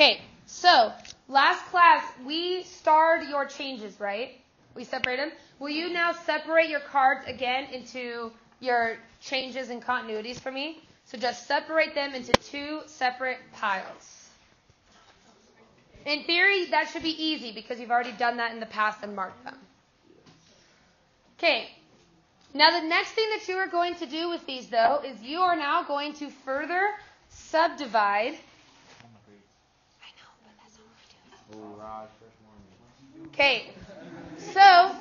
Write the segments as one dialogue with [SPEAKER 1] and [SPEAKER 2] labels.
[SPEAKER 1] Okay, so last class we starred your changes, right? We separated them. Will you now separate your cards again into your changes and continuities for me? So just separate them into two separate piles. In theory, that should be easy because you've already done that in the past and marked them. Okay. Now the next thing that you are going to do with these though is you are now going to further subdivide. Okay. So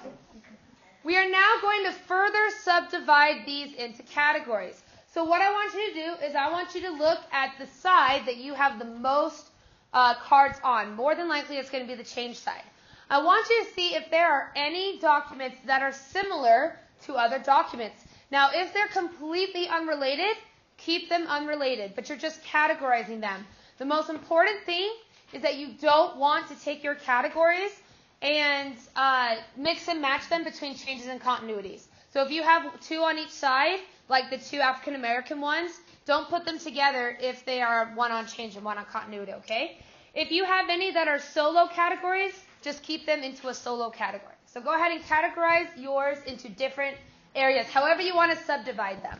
[SPEAKER 1] we are now going to further subdivide these into categories. So what I want you to do is I want you to look at the side that you have the most uh, cards on. More than likely, it's going to be the change side. I want you to see if there are any documents that are similar to other documents. Now, if they're completely unrelated, keep them unrelated, but you're just categorizing them. The most important thing is that you don't want to take your categories and uh, mix and match them between changes and continuities. So if you have two on each side, like the two African American ones, don't put them together if they are one on change and one on continuity, okay? If you have any that are solo categories, just keep them into a solo category. So go ahead and categorize yours into different areas, however you want to subdivide them.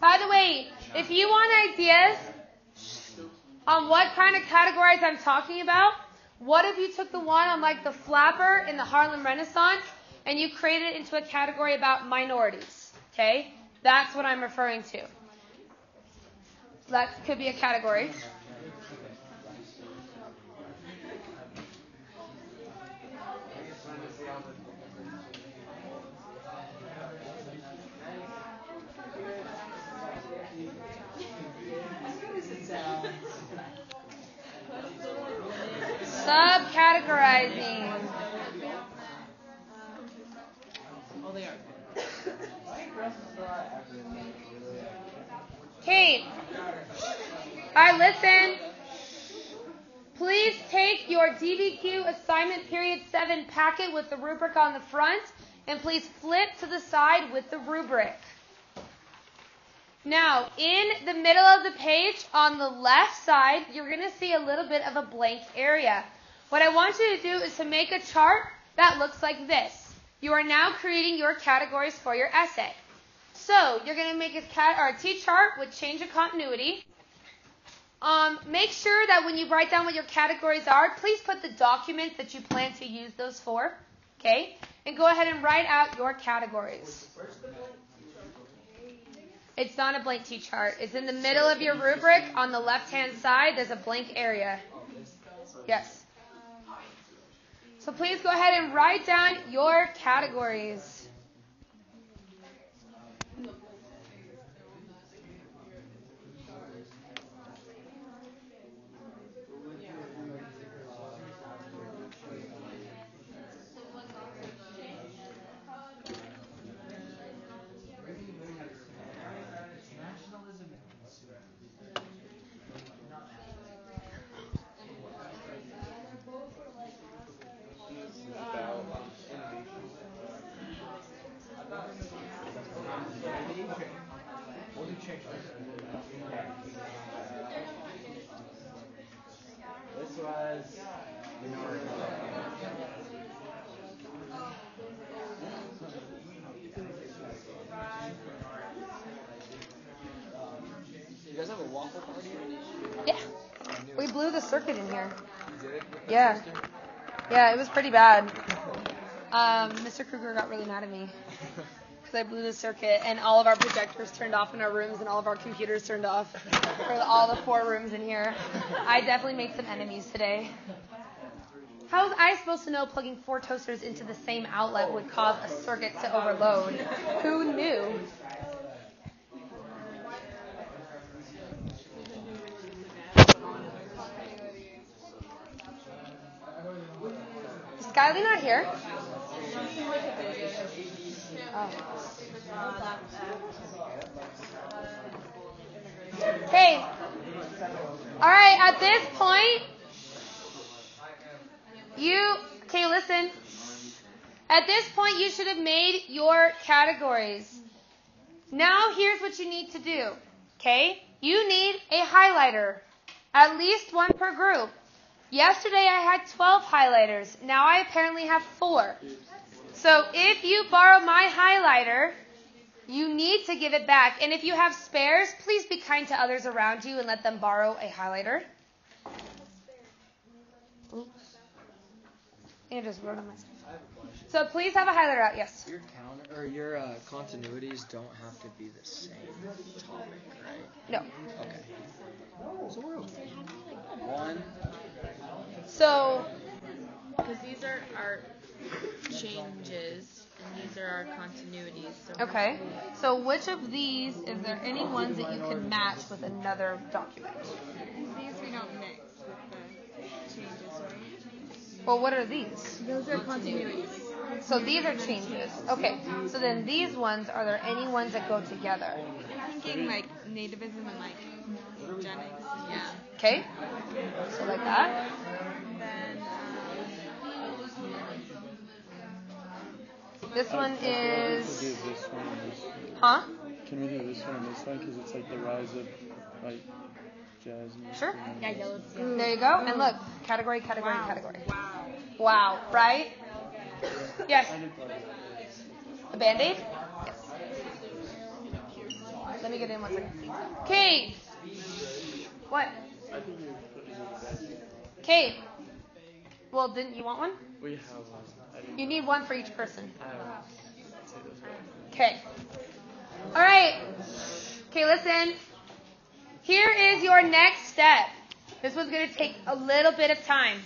[SPEAKER 1] By the way, if you want ideas on what kind I'm talking about, what if you took the one on like the flapper in the Harlem Renaissance and you created it into a category about minorities? Okay? That's what I'm referring to. That could be a category. Subcategorizing. Okay. All right, listen. Please take your DBQ assignment period 7 packet with the rubric on the front and please flip to the side with the rubric. Now, in the middle of the page on the left side, you're going to see a little bit of a blank area. What I want you to do is to make a chart that looks like this. You are now creating your categories for your essay. So, you're going to make a cat or a T chart with change of continuity. Um, make sure that when you write down what your categories are, please put the documents that you plan to use those for. Okay? And go ahead and write out your categories. It's not a blank T chart. It's in the middle of your rubric on the left hand side. There's a blank area. Yes. So please go ahead and write down your categories. Circuit in here. Yeah. Yeah, it was pretty bad. Um, Mr. Kruger got really mad at me. because I blew the circuit and all of our projectors turned off in our rooms and all of our computers turned off for all the four rooms in here. I definitely made some enemies today. How was I supposed to know plugging four toasters into the same outlet would cause a circuit to overload? Who knew? Skyly not here? Oh. Okay. All right, at this point, you, okay, listen. At this point, you should have made your categories. Now, here's what you need to do. Okay? You need a highlighter. At least one per group. Yesterday I had 12 highlighters. Now I apparently have four. So if you borrow my highlighter, you need to give it back. And if you have spares, please be kind to others around you and let them borrow a highlighter. Oops. I just wrote on myself. So please have a highlighter out. Yes.
[SPEAKER 2] Your counter or your uh, continuities don't have to be the same topic, right?
[SPEAKER 1] No.
[SPEAKER 2] Okay. So we're okay. One.
[SPEAKER 1] So
[SPEAKER 3] Because these are our changes and these are our continuities. So
[SPEAKER 1] okay. So which of these is there any ones that you can match with another document?
[SPEAKER 3] These we don't mix with the changes, right?
[SPEAKER 1] Well, what are these?
[SPEAKER 3] Those are continuities.
[SPEAKER 1] So these are changes. Okay. So then these ones, are there any ones that go together?
[SPEAKER 3] I'm thinking like nativism and like eugenics. Yeah.
[SPEAKER 1] Okay. So like that. This one
[SPEAKER 4] I'd
[SPEAKER 1] is,
[SPEAKER 4] do this one and this
[SPEAKER 1] huh?
[SPEAKER 4] Can we do this one and this one? Because it's like the rise of like jazz music.
[SPEAKER 1] Sure.
[SPEAKER 4] and-
[SPEAKER 3] yeah, yellow.
[SPEAKER 1] There you go. And look, category, category,
[SPEAKER 3] Wow.
[SPEAKER 1] category.
[SPEAKER 3] Wow.
[SPEAKER 1] Wow. Right? Yes.
[SPEAKER 4] I did thought of it.
[SPEAKER 1] A band-aid? Yes. Let me get in one second. Kate! What?
[SPEAKER 4] I think you're putting it back.
[SPEAKER 1] Kate! Well, didn't you want one?
[SPEAKER 4] We have one.
[SPEAKER 1] You need one for each person. Okay. All right. Okay, listen. Here is your next step. This was going to take a little bit of time.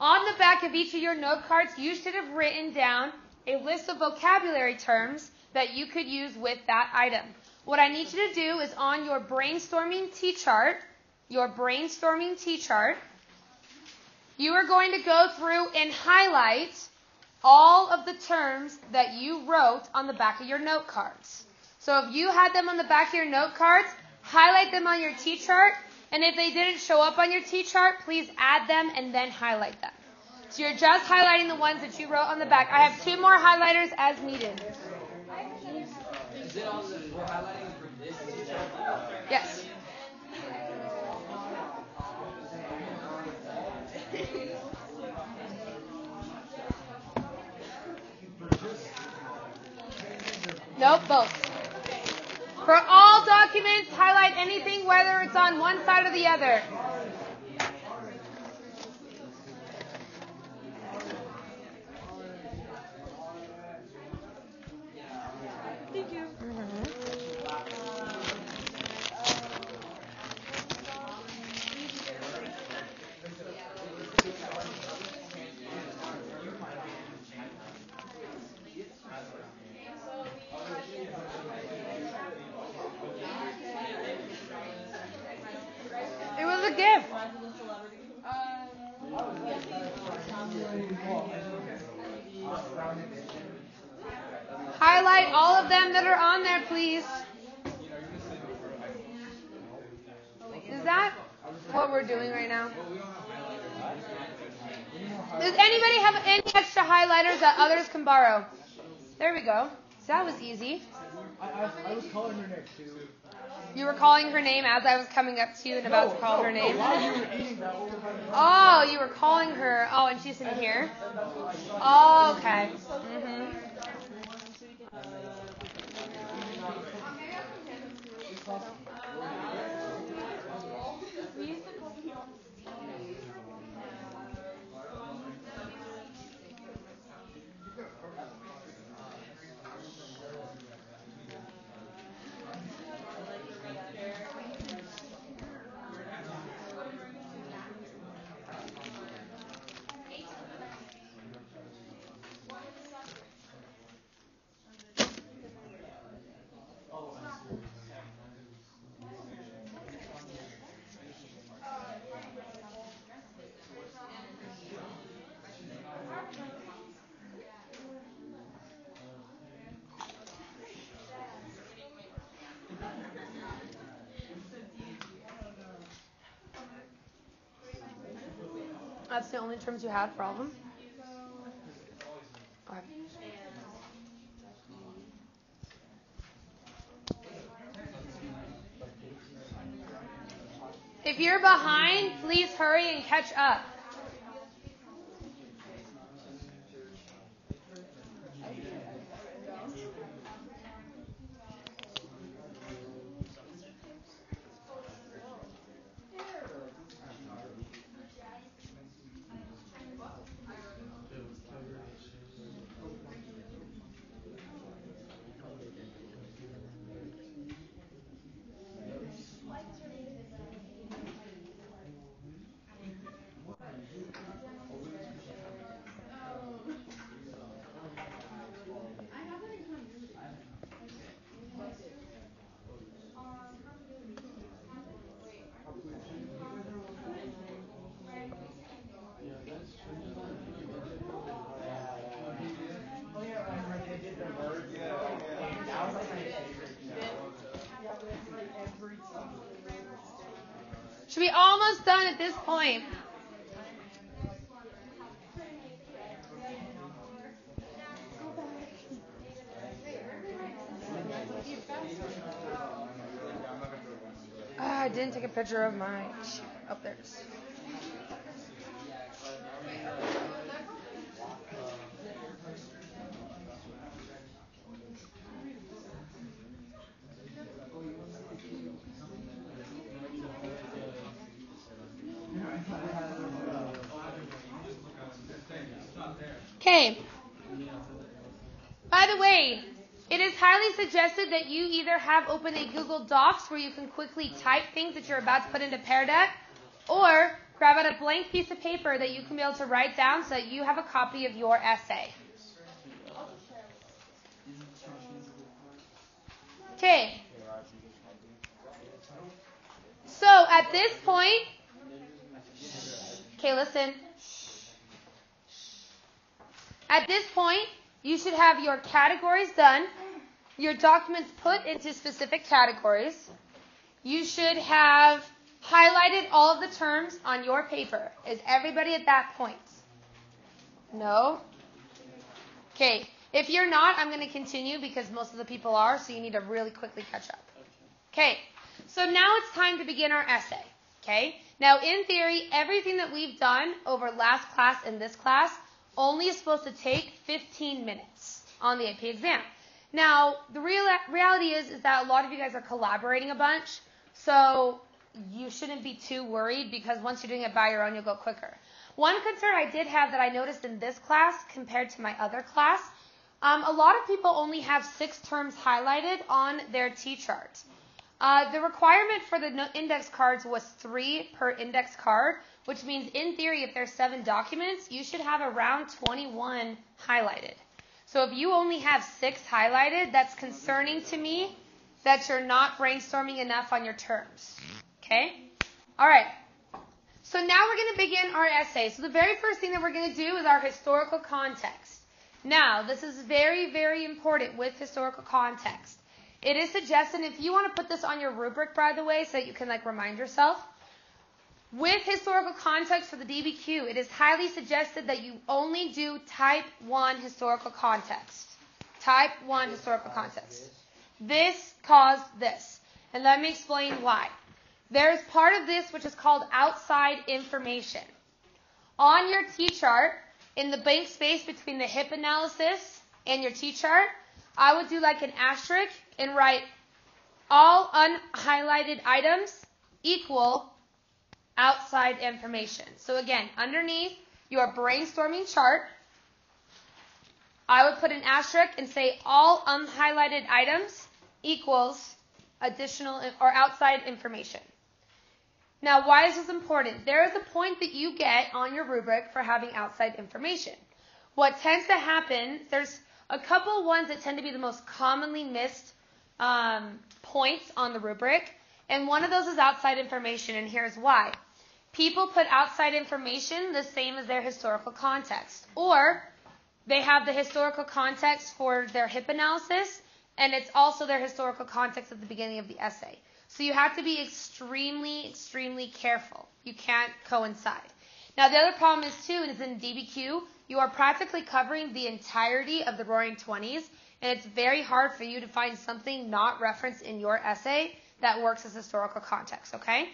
[SPEAKER 1] On the back of each of your note cards, you should have written down a list of vocabulary terms that you could use with that item. What I need you to do is on your brainstorming T chart, your brainstorming T chart, you are going to go through and highlight all of the terms that you wrote on the back of your note cards. So if you had them on the back of your note cards, highlight them on your T chart, and if they didn't show up on your T chart, please add them and then highlight them. So you're just highlighting the ones that you wrote on the back. I have two more highlighters as needed. Yes. Nope, both. For all documents, highlight anything whether it's on one side or the other.
[SPEAKER 3] Thank you.
[SPEAKER 1] It was a gift. Highlight all of them that are on there, please. Is that what we're doing right now? Does anybody have any extra highlighters that others? There we go. So that was easy.
[SPEAKER 5] I was calling her next to.
[SPEAKER 1] You were calling her name as I was coming up to you and about to call her name.
[SPEAKER 5] While you
[SPEAKER 1] Oh, you were calling her. Oh, and she's in here. Oh, okay. Mhm. The only terms you had problem? Okay. If you're behind, please hurry and catch up. Should be almost done at this point. Ah, I didn't take a picture of my. Oh, there. Okay. By the way, it is highly suggested that you either have open a Google Docs where you can quickly type things that you're about to put into Pear Deck, or grab out a blank piece of paper that you can be able to write down so that you have a copy of your essay. Okay. So at this point, okay, listen. At this point, you should have your categories done, your documents put into specific categories. You should have highlighted all of the terms on your paper. Is everybody at that point? No? Okay. If you're not, I'm going to continue because most of the people are, so you need to really quickly catch up. Okay. So now it's time to begin our essay. Okay? Now, in theory, everything that we've done over last class and this class only is supposed to take 15 minutes on the AP exam. Now, the real reality is is that a lot of you guys are collaborating a bunch, so you shouldn't be too worried because once you're doing it by your own, you'll go quicker. One concern I did have that I noticed in this class compared to my other class, um, a lot of people only have six terms highlighted on their T-chart. Uh, the requirement for the index cards was three per index card, which means in theory, if there's seven documents, you should have around 21 highlighted. So if you only have six highlighted, that's concerning to me that you're not brainstorming enough on your terms. Okay? All right. So now we're going to begin our essay. So the very first thing that we're going to do is our historical context. Now, this is very, very important with historical context. It is suggested if you want to put this on your rubric, by the way, so that you can like remind yourself. With historical context for the DBQ, it is highly suggested that you only do type 1 historical context. Type 1 historical context. This caused this. And let me explain why. There's part of this which is called outside information. On your T-chart, in the blank space between the HIPP analysis and your T-chart, I would do like an asterisk and write all unhighlighted items equal outside information. So again, underneath your brainstorming chart, I would put an asterisk and say all unhighlighted items equals additional or outside information. Now, why is this important? There is a point that you get on your rubric for having outside information. What tends to happen, there's a couple ones that tend to be the most commonly missed um, points on the rubric, and one of those is outside information, and here's why. People put outside information the same as their historical context, or they have the historical context for their HIPP analysis, and it's also their historical context at the beginning of the essay. So you have to be extremely, extremely careful. You can't coincide. Now the other problem is too is in DBQ you are practically covering the entirety of the Roaring Twenties, and it's very hard for you to find something not referenced in your essay that works as historical context. Okay.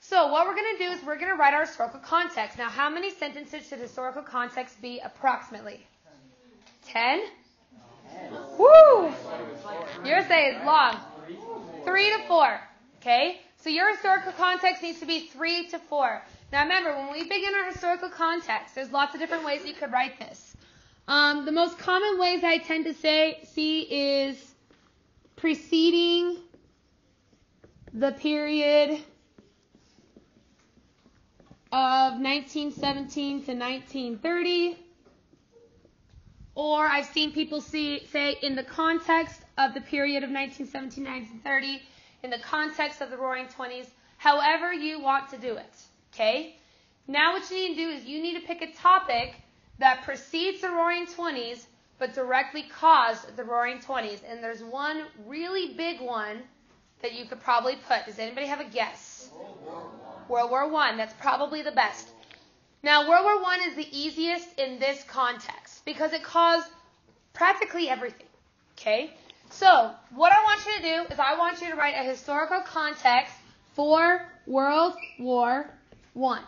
[SPEAKER 1] So what we're going to do is we're going to write our historical context. Now, how many sentences should historical context be approximately? Ten? Woo! Your essay is long. Three to four. Okay? So your historical context needs to be three to four. Now remember, when we begin our historical context, there's lots of different ways you could write this. Um, the most common ways I tend to say see is preceding the period of 1917 to 1930. Or I've seen people see, say in the context of the period of 1917 1930, in the context of the Roaring Twenties, however you want to do it. Okay? Now what you need to do is you need to pick a topic that precedes the Roaring Twenties but directly caused the Roaring Twenties. And there's one really big one that you could probably put. Does anybody have a guess? World War One. That's probably the best. Now, World War One is the easiest in this context because it caused practically everything. Okay? So, what I want you to do is I want you to write a historical context for World War One.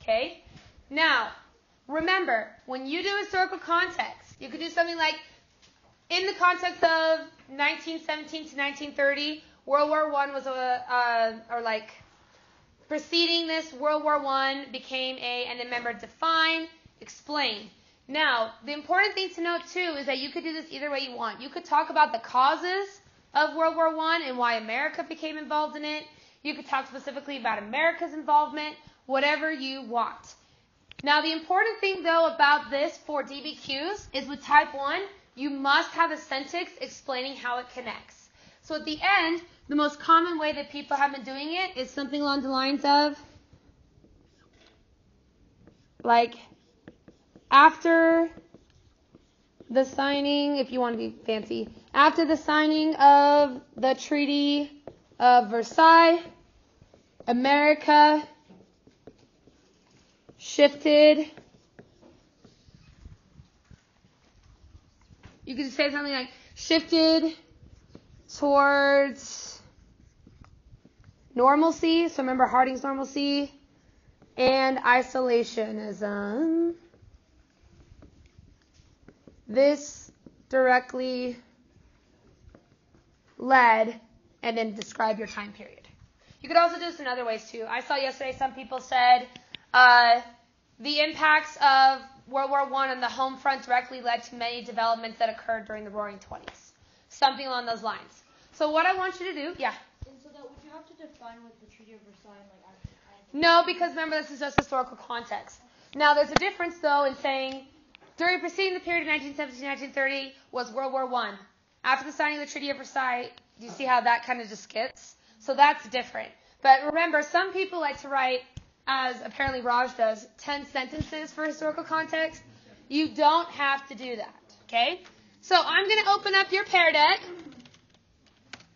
[SPEAKER 1] Okay? Now, remember, when you do historical context, you could do something like in the context of 1917 to 1930, World War One was a, uh, or like Preceding this, World War I became a, and then remember, define, explain. Now, the important thing to note too is that you could do this either way you want. You could talk about the causes of World War I and why America became involved in it. You could talk specifically about America's involvement, whatever you want. Now, the important thing though about this for DBQs is with type 1, you must have a sentence explaining how it connects. So at the end, the most common way that people have been doing it is something along the lines of like after the signing, if you want to be fancy, after the signing of the Treaty of Versailles, America shifted. You could say something like shifted towards normalcy. So remember Harding's normalcy and isolationism. This directly led and then describe your time period. You could also do this in other ways too. I saw yesterday some people said uh, the impacts of World War I on the home front directly led to many developments that occurred during the Roaring Twenties. Something along those lines. So what I want you to do, yeah
[SPEAKER 6] define what the Treaty of Versailles like?
[SPEAKER 1] No, because remember this is just historical context. Now there's a difference though in saying during preceding the period of 1917 1930 was World War One. After the signing of the Treaty of Versailles, do you see how that kind of just skips? So that's different. But remember, some people like to write, as apparently Raj does, 10 sentences for historical context. You don't have to do that. Okay? So I'm going to open up your Pear Deck.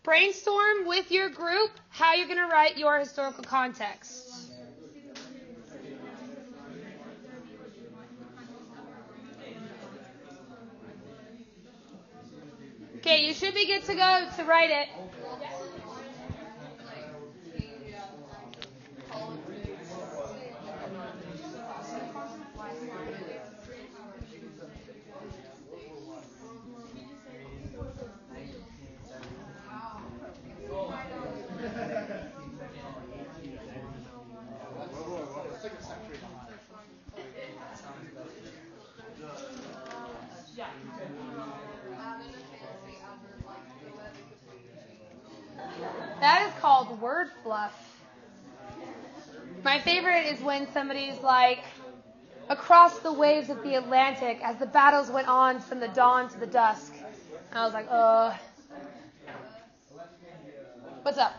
[SPEAKER 1] Brainstorm with your group how you're going to write your historical context. Okay, you should be good to go to write it. That is called word fluff. My favorite is when somebody's like, across the waves of the Atlantic as the battles went on from the dawn to the dusk. And I was like, uh. What's up?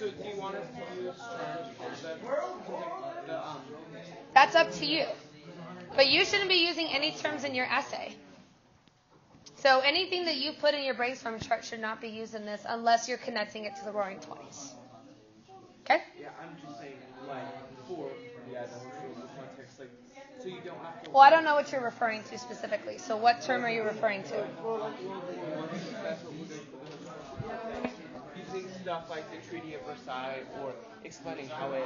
[SPEAKER 7] So, do you want us to use terms um,
[SPEAKER 1] That's up to you. But you shouldn't be using any terms in your essay. So anything that you put in your brainstorm chart should not be used in this unless you're connecting it to the Roaring Twenties. Okay?
[SPEAKER 7] Yeah, I'm just saying, like, for
[SPEAKER 8] yeah, the historical context, like, so you don't have to.
[SPEAKER 1] Well, I don't know what you're referring to specifically. So what term are you referring to?
[SPEAKER 8] Using stuff like the Treaty of Versailles or explaining how it,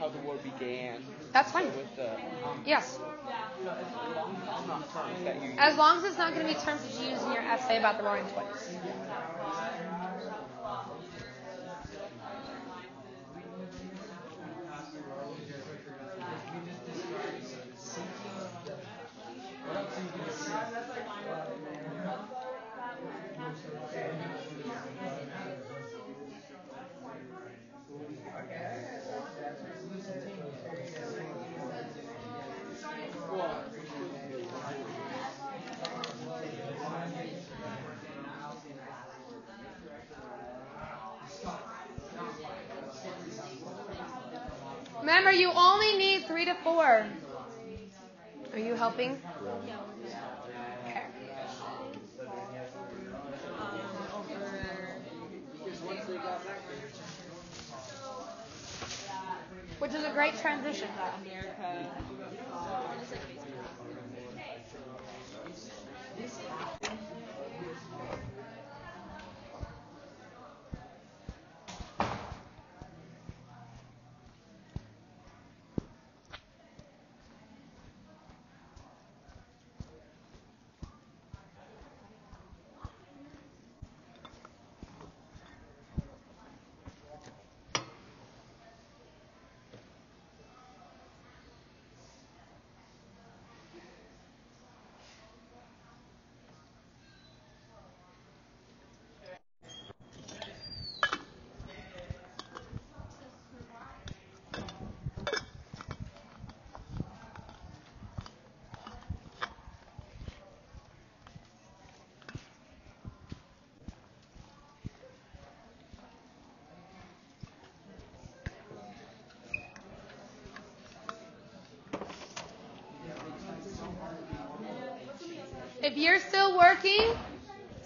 [SPEAKER 8] how the war began.
[SPEAKER 1] That's fine.
[SPEAKER 8] With the, um,
[SPEAKER 1] Yes.
[SPEAKER 8] as long as it's not terms that you use.
[SPEAKER 1] As long as it's not going to be terms that you use in your essay about the Roaring Twenties. Remember, you only need three to four. Are you helping? Which is a great transition.
[SPEAKER 3] America.
[SPEAKER 1] If you're still working,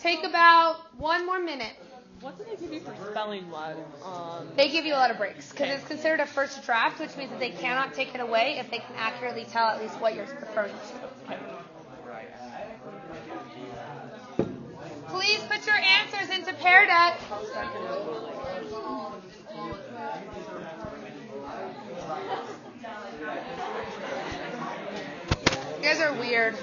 [SPEAKER 1] take about one more minute.
[SPEAKER 9] What do they give you for spelling one? Um,
[SPEAKER 1] They give you a lot of breaks because it's considered a first draft, which means that they cannot take it away if they can accurately tell at least what you're referring to. Please put your answers into Pear Deck. You guys are weird.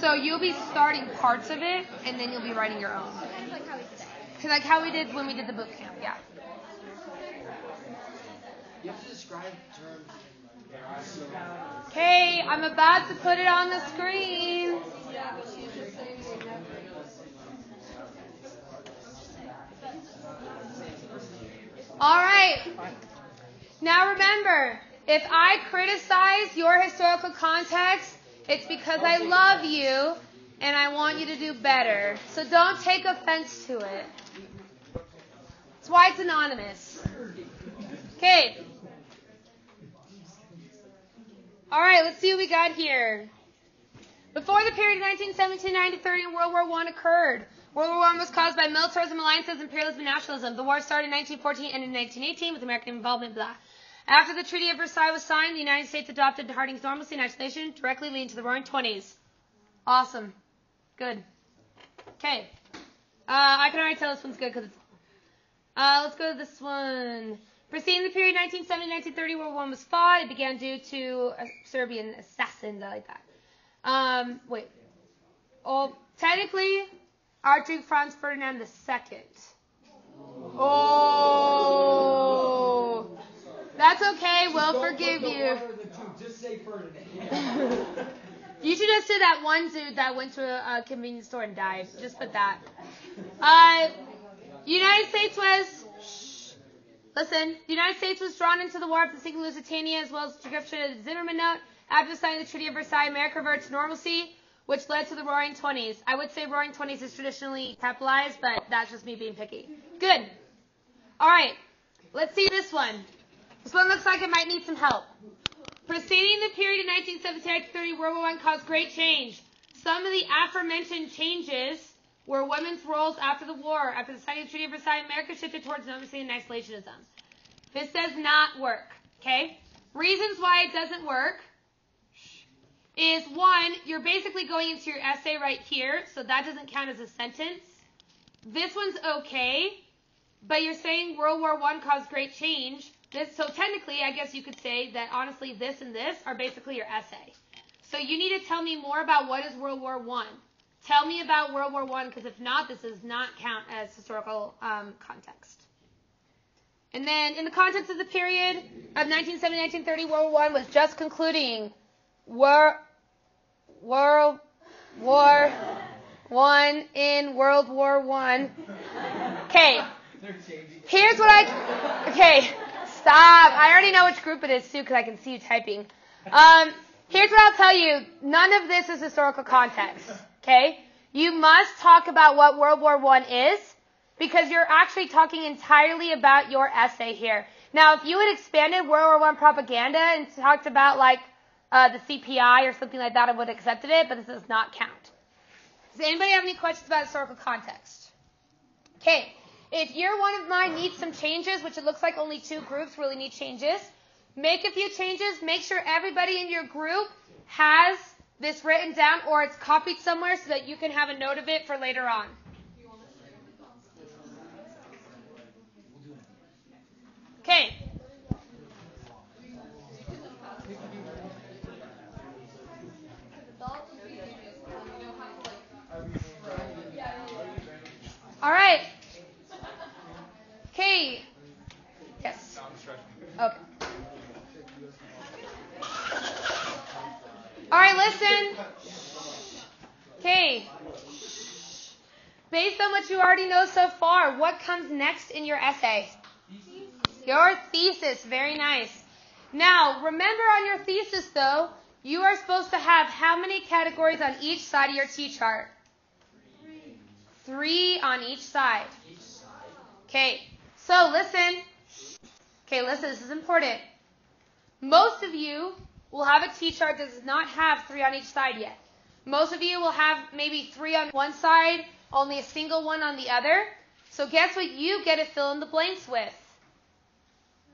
[SPEAKER 1] So you'll be starting parts of it, and then you'll be writing your own.
[SPEAKER 6] Like how we did it.
[SPEAKER 1] Cause like how we did when we did the boot camp, yeah.
[SPEAKER 2] You have to describe terms.
[SPEAKER 1] Okay, I'm about to put it on the screen. All right. Now remember, if I criticize your historical context, it's because I love you and I want you to do better. So don't take offense to it. That's why it's anonymous. Okay. All right, let's see what we got here. Before the period of 1917 30 and World War I occurred, World War I was caused by militarism, alliances, imperialism, and nationalism. The war started in 1914 and in 1918 with American involvement, blah. After the Treaty of Versailles was signed, the United States adopted Harding's normalcy and isolation, directly leading to the Roaring Twenties. Awesome. Good. Okay. Uh, I can already tell this one's good because it's. Uh, let's go to this one. Preceding the period 1970-1930, World War I was fought. It began due to Serbian assassins. I like that. Um, wait. Oh, technically, Archduke Franz Ferdinand II. Oh. That's okay. We'll forgive you.
[SPEAKER 5] Just say Ferdinand.
[SPEAKER 1] You should have said that one dude that went to a, a convenience store and died. Just put that. Uh, United States was. Shh. Listen, the United States was drawn into the war after sinking Lusitania as well as the description of the Zimmerman Note. After signing the Treaty of Versailles, America reverted to normalcy, which led to the Roaring Twenties. I would say Roaring Twenties is traditionally capitalized, but that's just me being picky. Good. All right. Let's see this one. This one looks like it might need some help. Preceding the period of 1970 World War I caused great change. Some of the aforementioned changes were women's roles after the war. After the signing of the Treaty of Versailles, America shifted towards normalcy and isolationism. This does not work. Okay? Reasons why it doesn't work is one, you're basically going into your essay right here, so that doesn't count as a sentence. This one's okay, but you're saying World War I caused great change. This, so technically, I guess you could say that honestly, this and this are basically your essay. So you need to tell me more about what is World War One. Tell me about World War One, because if not, this does not count as historical um, context. And then, in the context of the period of 1970-1930, World War One was just concluding. War, World War One in World War One. Okay. Here's what I. Okay. Stop. I already know which group it is too, because I can see you typing. Um, here's what I'll tell you. None of this is historical context. Okay? You must talk about what World War I is because you're actually talking entirely about your essay here. Now, if you had expanded World War I propaganda and talked about like uh, the CPI or something like that, I would have accepted it, but this does not count. Does anybody have any questions about historical context? Okay. If you're one of mine needs some changes, which it looks like only two groups really need changes, make a few changes. Make sure everybody in your group has this written down or it's copied somewhere so that you can have a note of it for later on. Okay. All right. Okay. Yes. Okay. All right, listen. Okay. Based on what you already know so far, what comes next in your essay? Your thesis. Very nice. Now, remember on your thesis, though, you are supposed to have how many categories on each side of your T-chart? Three on each side. Okay. So, listen. Okay, listen, this is important. Most of you will have a T-chart that does not have three on each side yet. Most of you will have maybe three on one side, only a single one on the other. So guess what you get to fill in the blanks with?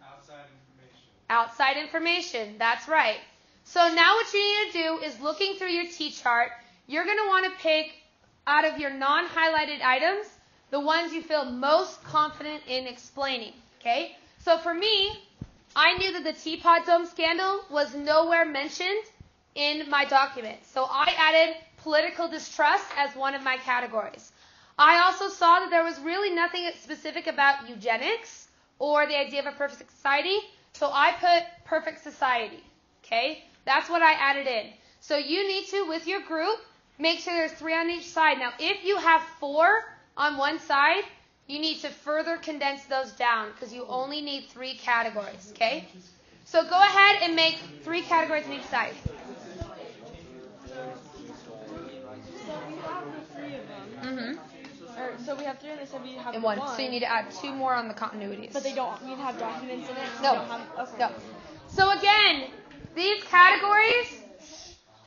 [SPEAKER 7] Outside information.
[SPEAKER 1] Outside information. That's right. So now what you need to do is looking through your T-chart, you're going to want to pick out of your non-highlighted items the ones you feel most confident in explaining. Okay? So for me, I knew that the Teapot Dome scandal was nowhere mentioned in my document. So I added political distrust as one of my categories. I also saw that there was really nothing specific about eugenics or the idea of a perfect society. So I put perfect society. Okay? That's what I added in. So you need to, with your group, make sure there's three on each side. Now, if you have four on one side, you need to further condense those down because you only need three categories, okay? So go ahead and make three categories on each side. Mm-hmm.
[SPEAKER 9] Or, so we have three, and they said we have
[SPEAKER 1] And one. one. So you need to add two more on the continuities.
[SPEAKER 9] But they don't need to have documents in it.
[SPEAKER 1] No.
[SPEAKER 9] have- okay.
[SPEAKER 1] No. So again, these categories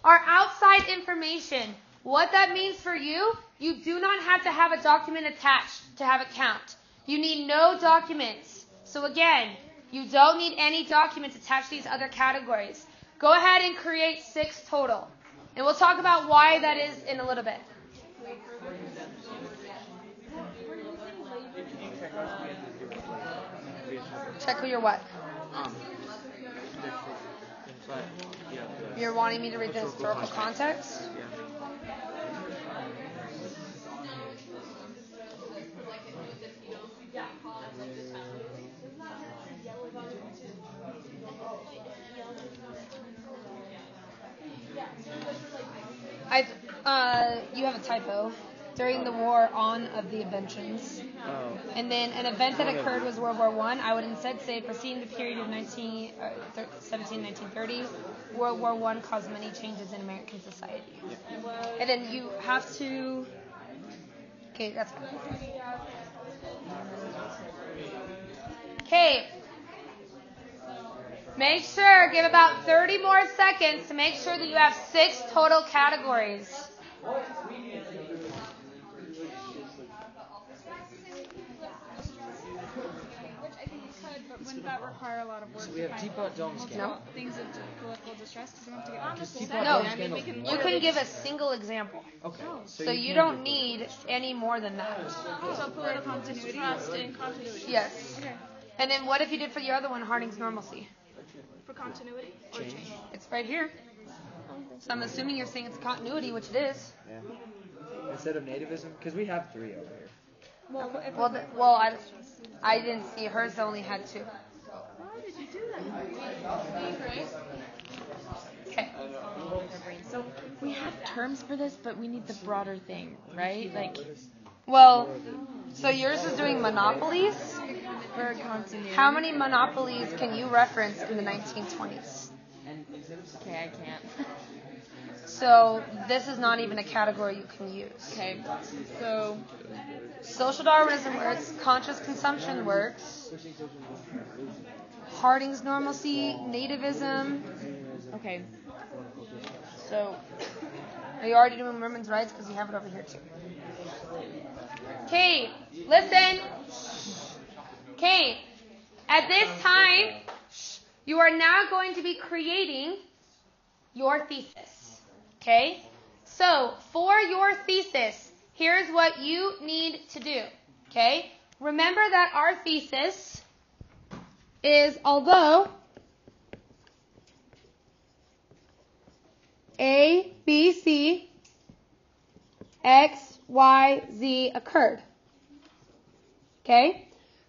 [SPEAKER 1] are outside information. What that means for you, you do not have to have a document attached to have it count. You need no documents. So again, you don't need any documents attached to these other categories. Go ahead and create six total. And we'll talk about why that is in a little bit. Check your what?
[SPEAKER 2] Um, the, but, yeah, the,
[SPEAKER 1] You're wanting me to read the historical context?
[SPEAKER 2] yeah.
[SPEAKER 1] I, uh, you have a typo. During the war, on of the inventions.
[SPEAKER 2] Oh,
[SPEAKER 1] and then an event that occurred was World War One, I. I would instead say preceding the period of 19, uh, 17, 1930, World War One caused many changes in American society. And then you have to. Okay, that's fine. Okay. Make sure, give about 30 more seconds to make sure that you have six total categories.
[SPEAKER 9] Which I think we wouldn't that require a lot of work?
[SPEAKER 2] So we have teapot dome scandal.
[SPEAKER 1] No.
[SPEAKER 9] Things of political distress because we have to get
[SPEAKER 2] Because
[SPEAKER 9] honest.
[SPEAKER 2] teapot
[SPEAKER 1] No.
[SPEAKER 2] dome.
[SPEAKER 1] You can give a single example.
[SPEAKER 2] Okay. Oh.
[SPEAKER 1] So you
[SPEAKER 2] can
[SPEAKER 1] don't need any more than that.
[SPEAKER 9] So political distrust and continuity.
[SPEAKER 1] Yes.
[SPEAKER 9] Okay.
[SPEAKER 1] And then what if you did for your other one, Harding's normalcy?
[SPEAKER 9] For continuity.
[SPEAKER 2] change.
[SPEAKER 1] It's right here. So I'm assuming you're saying it's continuity, which it is.
[SPEAKER 2] Yeah. Instead of nativism, because we have three over here.
[SPEAKER 9] Well, if
[SPEAKER 1] Well, the, well, I, I didn't see hers. Only had two.
[SPEAKER 9] why did you do that?
[SPEAKER 1] Okay.
[SPEAKER 3] So we have terms for this, but we need the broader thing, right? Like
[SPEAKER 1] Well, so yours is doing monopolies. How many monopolies can you reference in the 1920s?
[SPEAKER 3] Okay, I can't.
[SPEAKER 1] So this is not even a category you can use.
[SPEAKER 3] Okay, so
[SPEAKER 1] Social Darwinism works, conscious consumption works, Harding's normalcy, nativism.
[SPEAKER 3] okay, so
[SPEAKER 1] Are you already doing women's rights? Because you have it over here too. Kate, listen. Okay, at this time, you are now going to be creating your thesis. Okay? So, for your thesis, here's what you need to do. Okay? Remember that our thesis is although A, B, C, X, Y, Z occurred. Okay?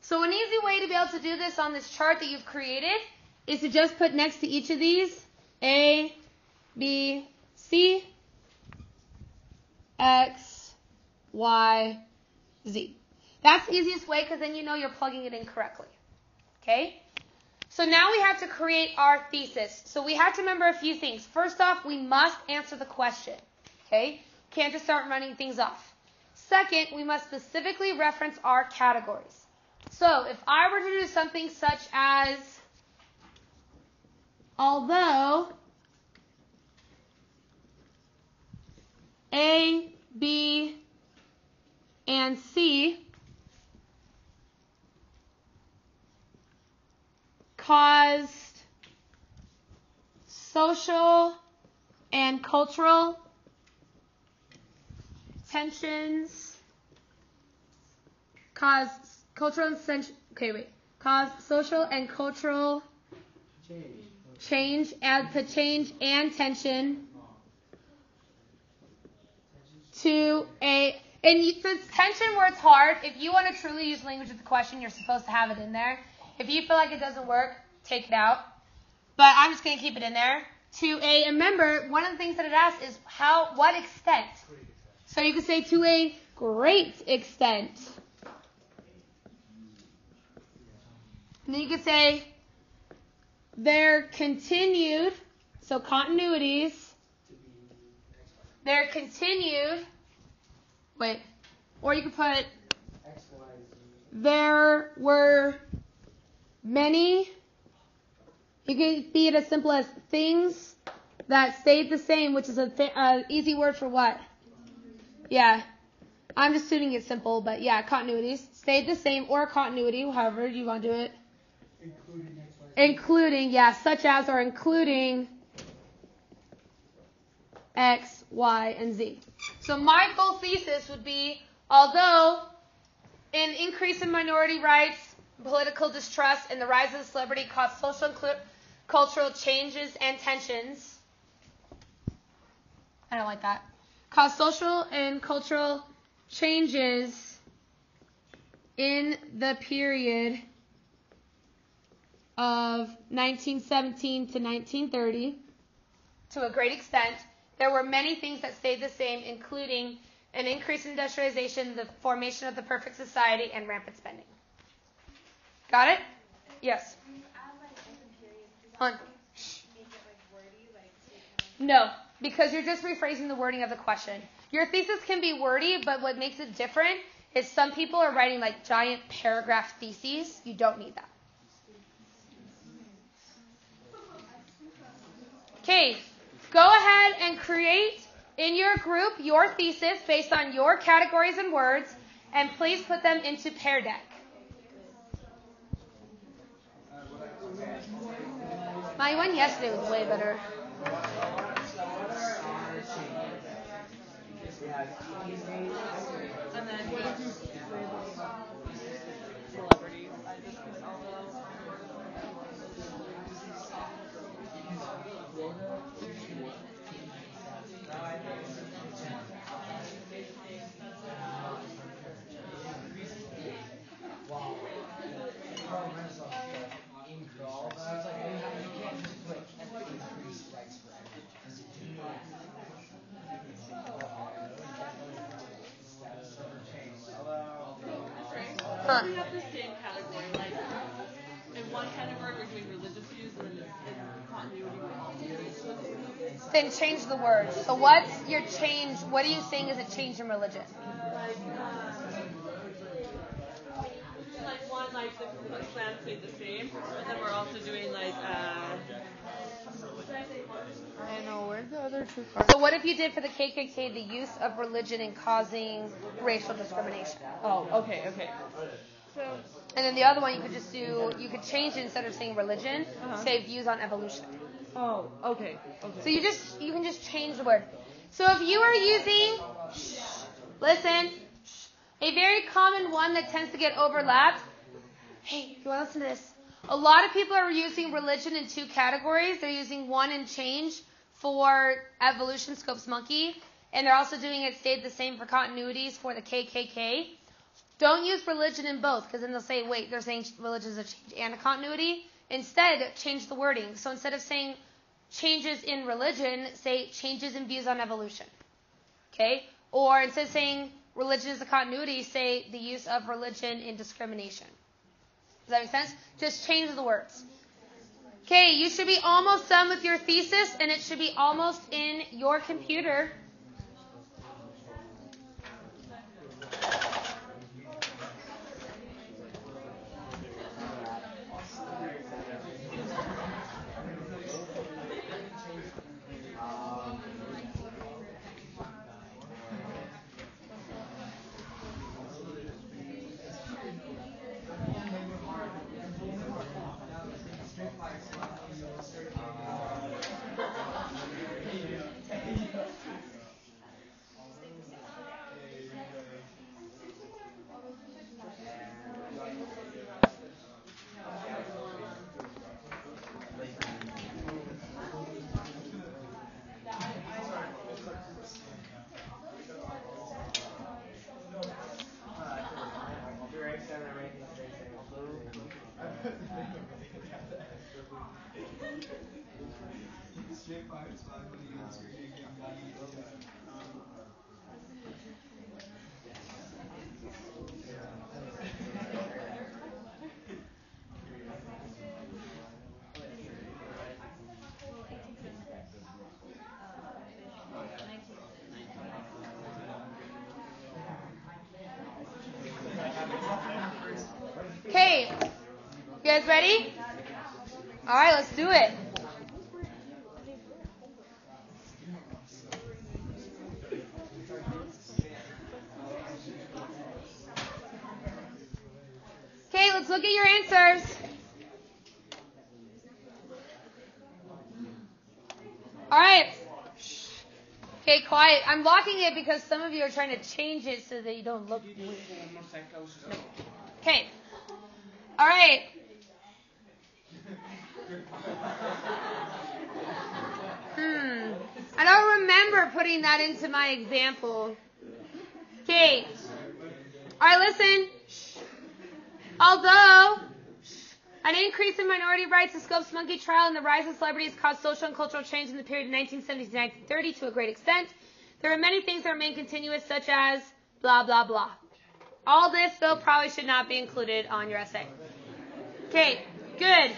[SPEAKER 1] So an easy way to be able to do this on this chart that you've created is to just put next to each of these A, B, C, X, Y, Z. That's the easiest way because then you know you're plugging it in correctly. Okay? So now we have to create our thesis. So we have to remember a few things. First off, we must answer the question. Okay? Can't just start running things off. Second, we must specifically reference our categories. So if I were to do something such as, although A, B, and C caused social and cultural tensions, caused cultural and okay wait, caused social and cultural change and the change and tension to a and you, so tension where it's hard. If you want to truly use language with the question, you're supposed to have it in there. If you feel like it doesn't work, take it out. But I'm just going to keep it in there. To a, and remember, one of the things that it asks is how, what extent. So you can say to a great extent. And then you can say there continued, so continuities, there continued, wait, or you could put there were many, you could be it as simple as things that stayed the same, which is a th- uh, easy word for what? Yeah. I'm just doing it simple, but yeah, continuities stayed the same or continuity, however you want to do it. Including, yeah, such as or including X, Y, and Z. So my full thesis would be, although an increase in minority rights, political distrust, and the rise of the celebrity caused social and cultural changes and tensions. I don't like that. Caused social and cultural changes in the period of 1917 to 1930 to a great extent. There were many things that stayed the same, including an increase in industrialization, the formation of the perfect society, and rampant spending. Got it? Yes. On. No, because you're just rephrasing the wording of the question. Your thesis can be wordy, but what makes it different is some people are writing like giant paragraph theses. You don't need that. Okay, go ahead and create in your group your thesis based on your categories and words, and please put them into Pear Deck. My one yesterday was way better.
[SPEAKER 3] And then what did you celebrities? I just
[SPEAKER 1] Huh.
[SPEAKER 3] We have the same category, like in one category we're doing religious views, and then in continuity we're also doing
[SPEAKER 1] Then change the words. So what's your change? What are you saying is a change in religion?
[SPEAKER 3] like uh, like one like the Ku Klux Klan stayed the same, but then we're also doing like uh.
[SPEAKER 9] I know where the other two parts.
[SPEAKER 1] So what if you did for the KKK the use of religion in causing racial discrimination?
[SPEAKER 3] Oh, okay, okay.
[SPEAKER 9] So
[SPEAKER 1] And then the other one you could just do you could change it instead of saying religion,
[SPEAKER 3] Uh-huh.
[SPEAKER 1] say views on evolution.
[SPEAKER 3] Oh, okay, okay.
[SPEAKER 1] So you just you can just change the word. So if you are using listen, a very common one that tends to get overlapped. Hey, you want to listen to this? A lot of people are using religion in two categories. They're using one and change for evolution Scopes monkey, and they're also doing it stayed the same for continuities for the KKK. Don't use religion in both because then they'll say, wait, they're saying religion is a change and a continuity. Instead, change the wording. So instead of saying changes in religion, say changes in views on evolution. Okay? Or instead of saying religion is a continuity, say the use of religion in discrimination. Does that make sense? Just change the words. Okay, you should be almost done with your thesis and it should be almost in your computer. Okay, you guys ready? All right, let's do it. Okay, let's look at your answers. All right. Okay, quiet. I'm locking it because some of you are trying to change it so that you don't look weird. Okay. All right. Hmm. I don't remember putting that into my example. Okay. All right, listen. Although an increase in minority rights, the Scopes Monkey trial, and the rise of celebrities caused social and cultural change in the period of 1970 to 1930 to a great extent, There are many things that remain continuous, such as blah, blah, blah. All this, though, probably should not be included on your essay. Okay, good.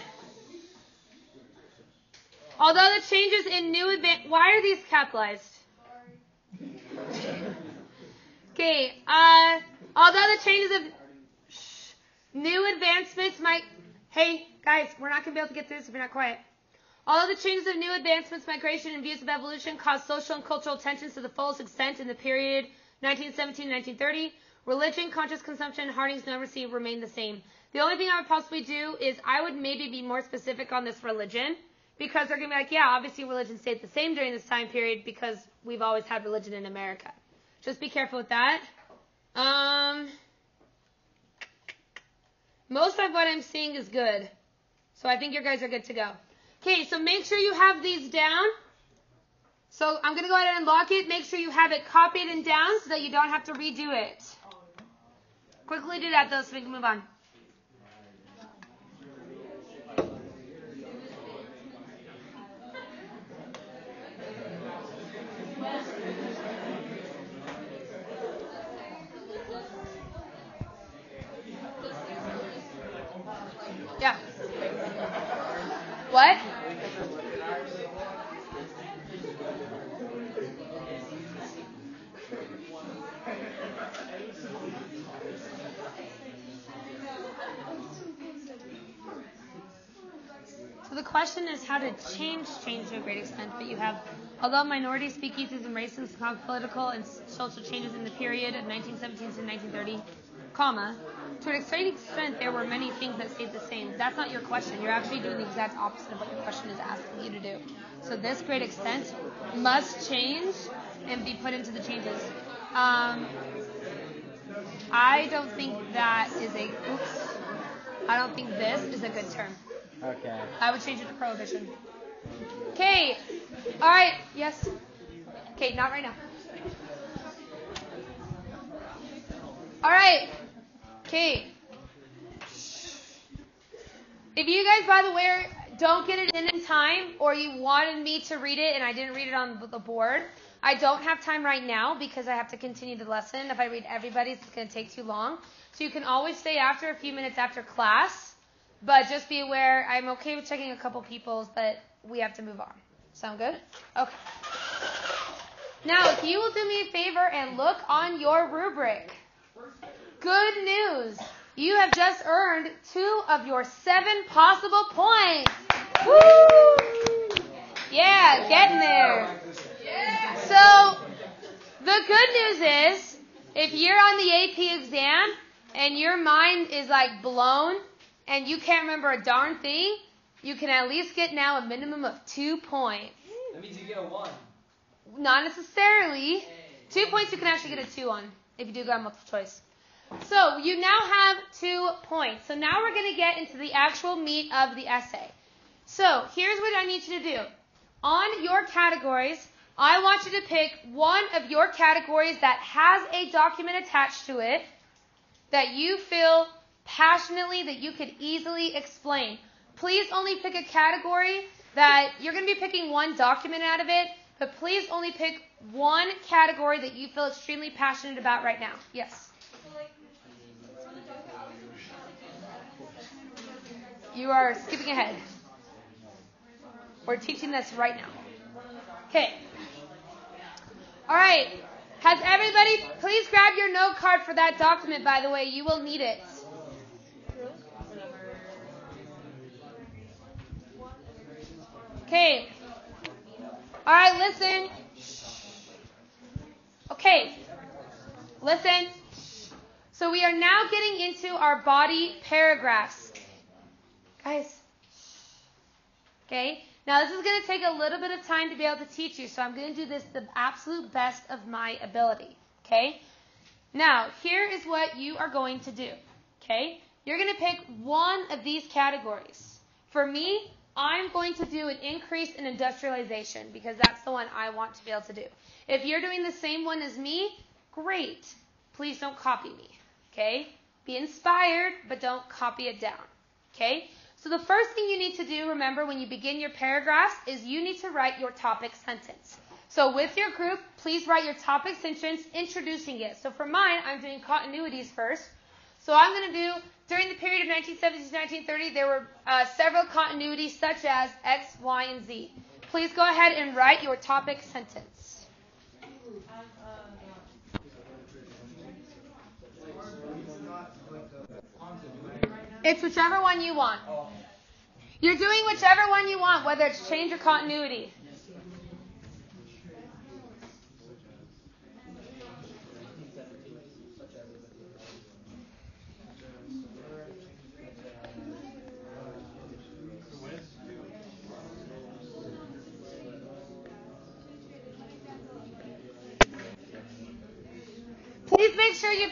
[SPEAKER 1] Although the changes in new event, why are these capitalized? Okay, uh, although the changes of shh, new advancements might, hey guys, we're not gonna be able to get through this if you're not quiet. Although the changes of new advancements, migration, and views of evolution caused social and cultural tensions to the fullest extent in the period 1917-1930, religion, conscious consumption, and Harding's normalcy remain the same. The only thing I would possibly do is I would maybe be more specific on this religion because they're going to be like, yeah, obviously religion stayed the same during this time period because we've always had religion in America. Just be careful with that. Um, most of what I'm seeing is good. So I think you guys are good to go. Okay, so make sure you have these down. So I'm going to go ahead and lock it. Make sure you have it copied and down so that you don't have to redo it. Quickly do that though so we can move on. Yeah. What? So the question is how to change change to a great extent, but you have, although minority speakeasies and racism caused political and social changes in the period of 1917 to 1930, comma, to an extreme extent there were many things that stayed the same. That's not your question. You're actually doing the exact opposite of what your question is asking you to do. So this great extent must change and be put into the changes. Um, I don't think that is a, oops, I don't think this is a good term.
[SPEAKER 10] Okay.
[SPEAKER 1] I would change it to prohibition. Okay. All right. Yes. Okay. Not right now. All right. Okay. If you guys, by the way, don't get it in in time, or you wanted me to read it and I didn't read it on the board, I don't have time right now because I have to continue the lesson. If I read everybody's, it's going to take too long. So you can always stay after a few minutes after class. But just be aware, I'm okay with checking a couple people's, but we have to move on. Sound good? Okay. Now, if you will do me a favor and look on your rubric. Good news. You have just earned two of your seven possible points. Woo! Yeah, getting there. So, the good news is, if you're on the AP exam and your mind is like blown, and you can't remember a darn thing, you can at least get now a minimum of two points.
[SPEAKER 2] That means you get a one.
[SPEAKER 1] Not necessarily. Two points you can actually get a two on if you do go on multiple choice. So you now have two points. So now we're going to get into the actual meat of the essay. So here's what I need you to do. On your categories, I want you to pick one of your categories that has a document attached to it that you feel passionately that you could easily explain. Please only pick a category that you're going to be picking one document out of it, but please only pick one category that you feel extremely passionate about right now. Yes. You are skipping ahead. We're teaching this right now. Okay. All right. Has everybody, please grab your note card for that document, by the way. You will need it. Okay. All right, listen. Okay. Listen. So we are now getting into our body paragraphs. Guys. Okay. Now this is going to take a little bit of time to be able to teach you, so I'm going to do this the absolute best of my ability. Okay. Now, here is what you are going to do. Okay. You're going to pick one of these categories. For me, I'm going to do an increase in industrialization because that's the one I want to be able to do. If you're doing the same one as me, great. Please don't copy me. Okay? Be inspired, but don't copy it down. Okay? So the first thing you need to do, remember, when you begin your paragraphs is you need to write your topic sentence. So with your group, please write your topic sentence introducing it. So for mine, I'm doing continuities first. So I'm going to do, during the period of 1970 to 1930, there were uh, several continuities such as X, Y, and Z. Please go ahead and write your topic sentence. It's whichever one you want. You're doing whichever one you want, whether it's change or continuity.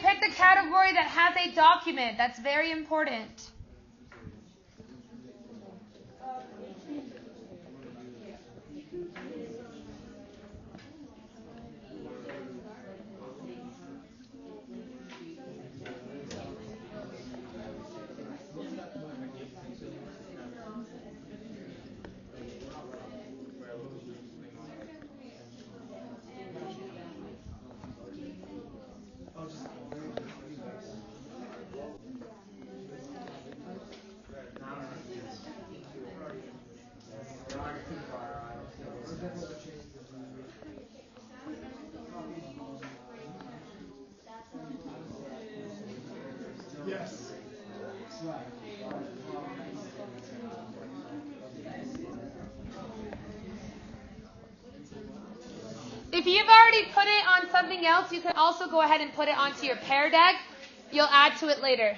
[SPEAKER 1] Pick the category that has a document. That's very important. If you've already put it on something else, you can also go ahead and put it onto your Pear Deck. You'll add to it later.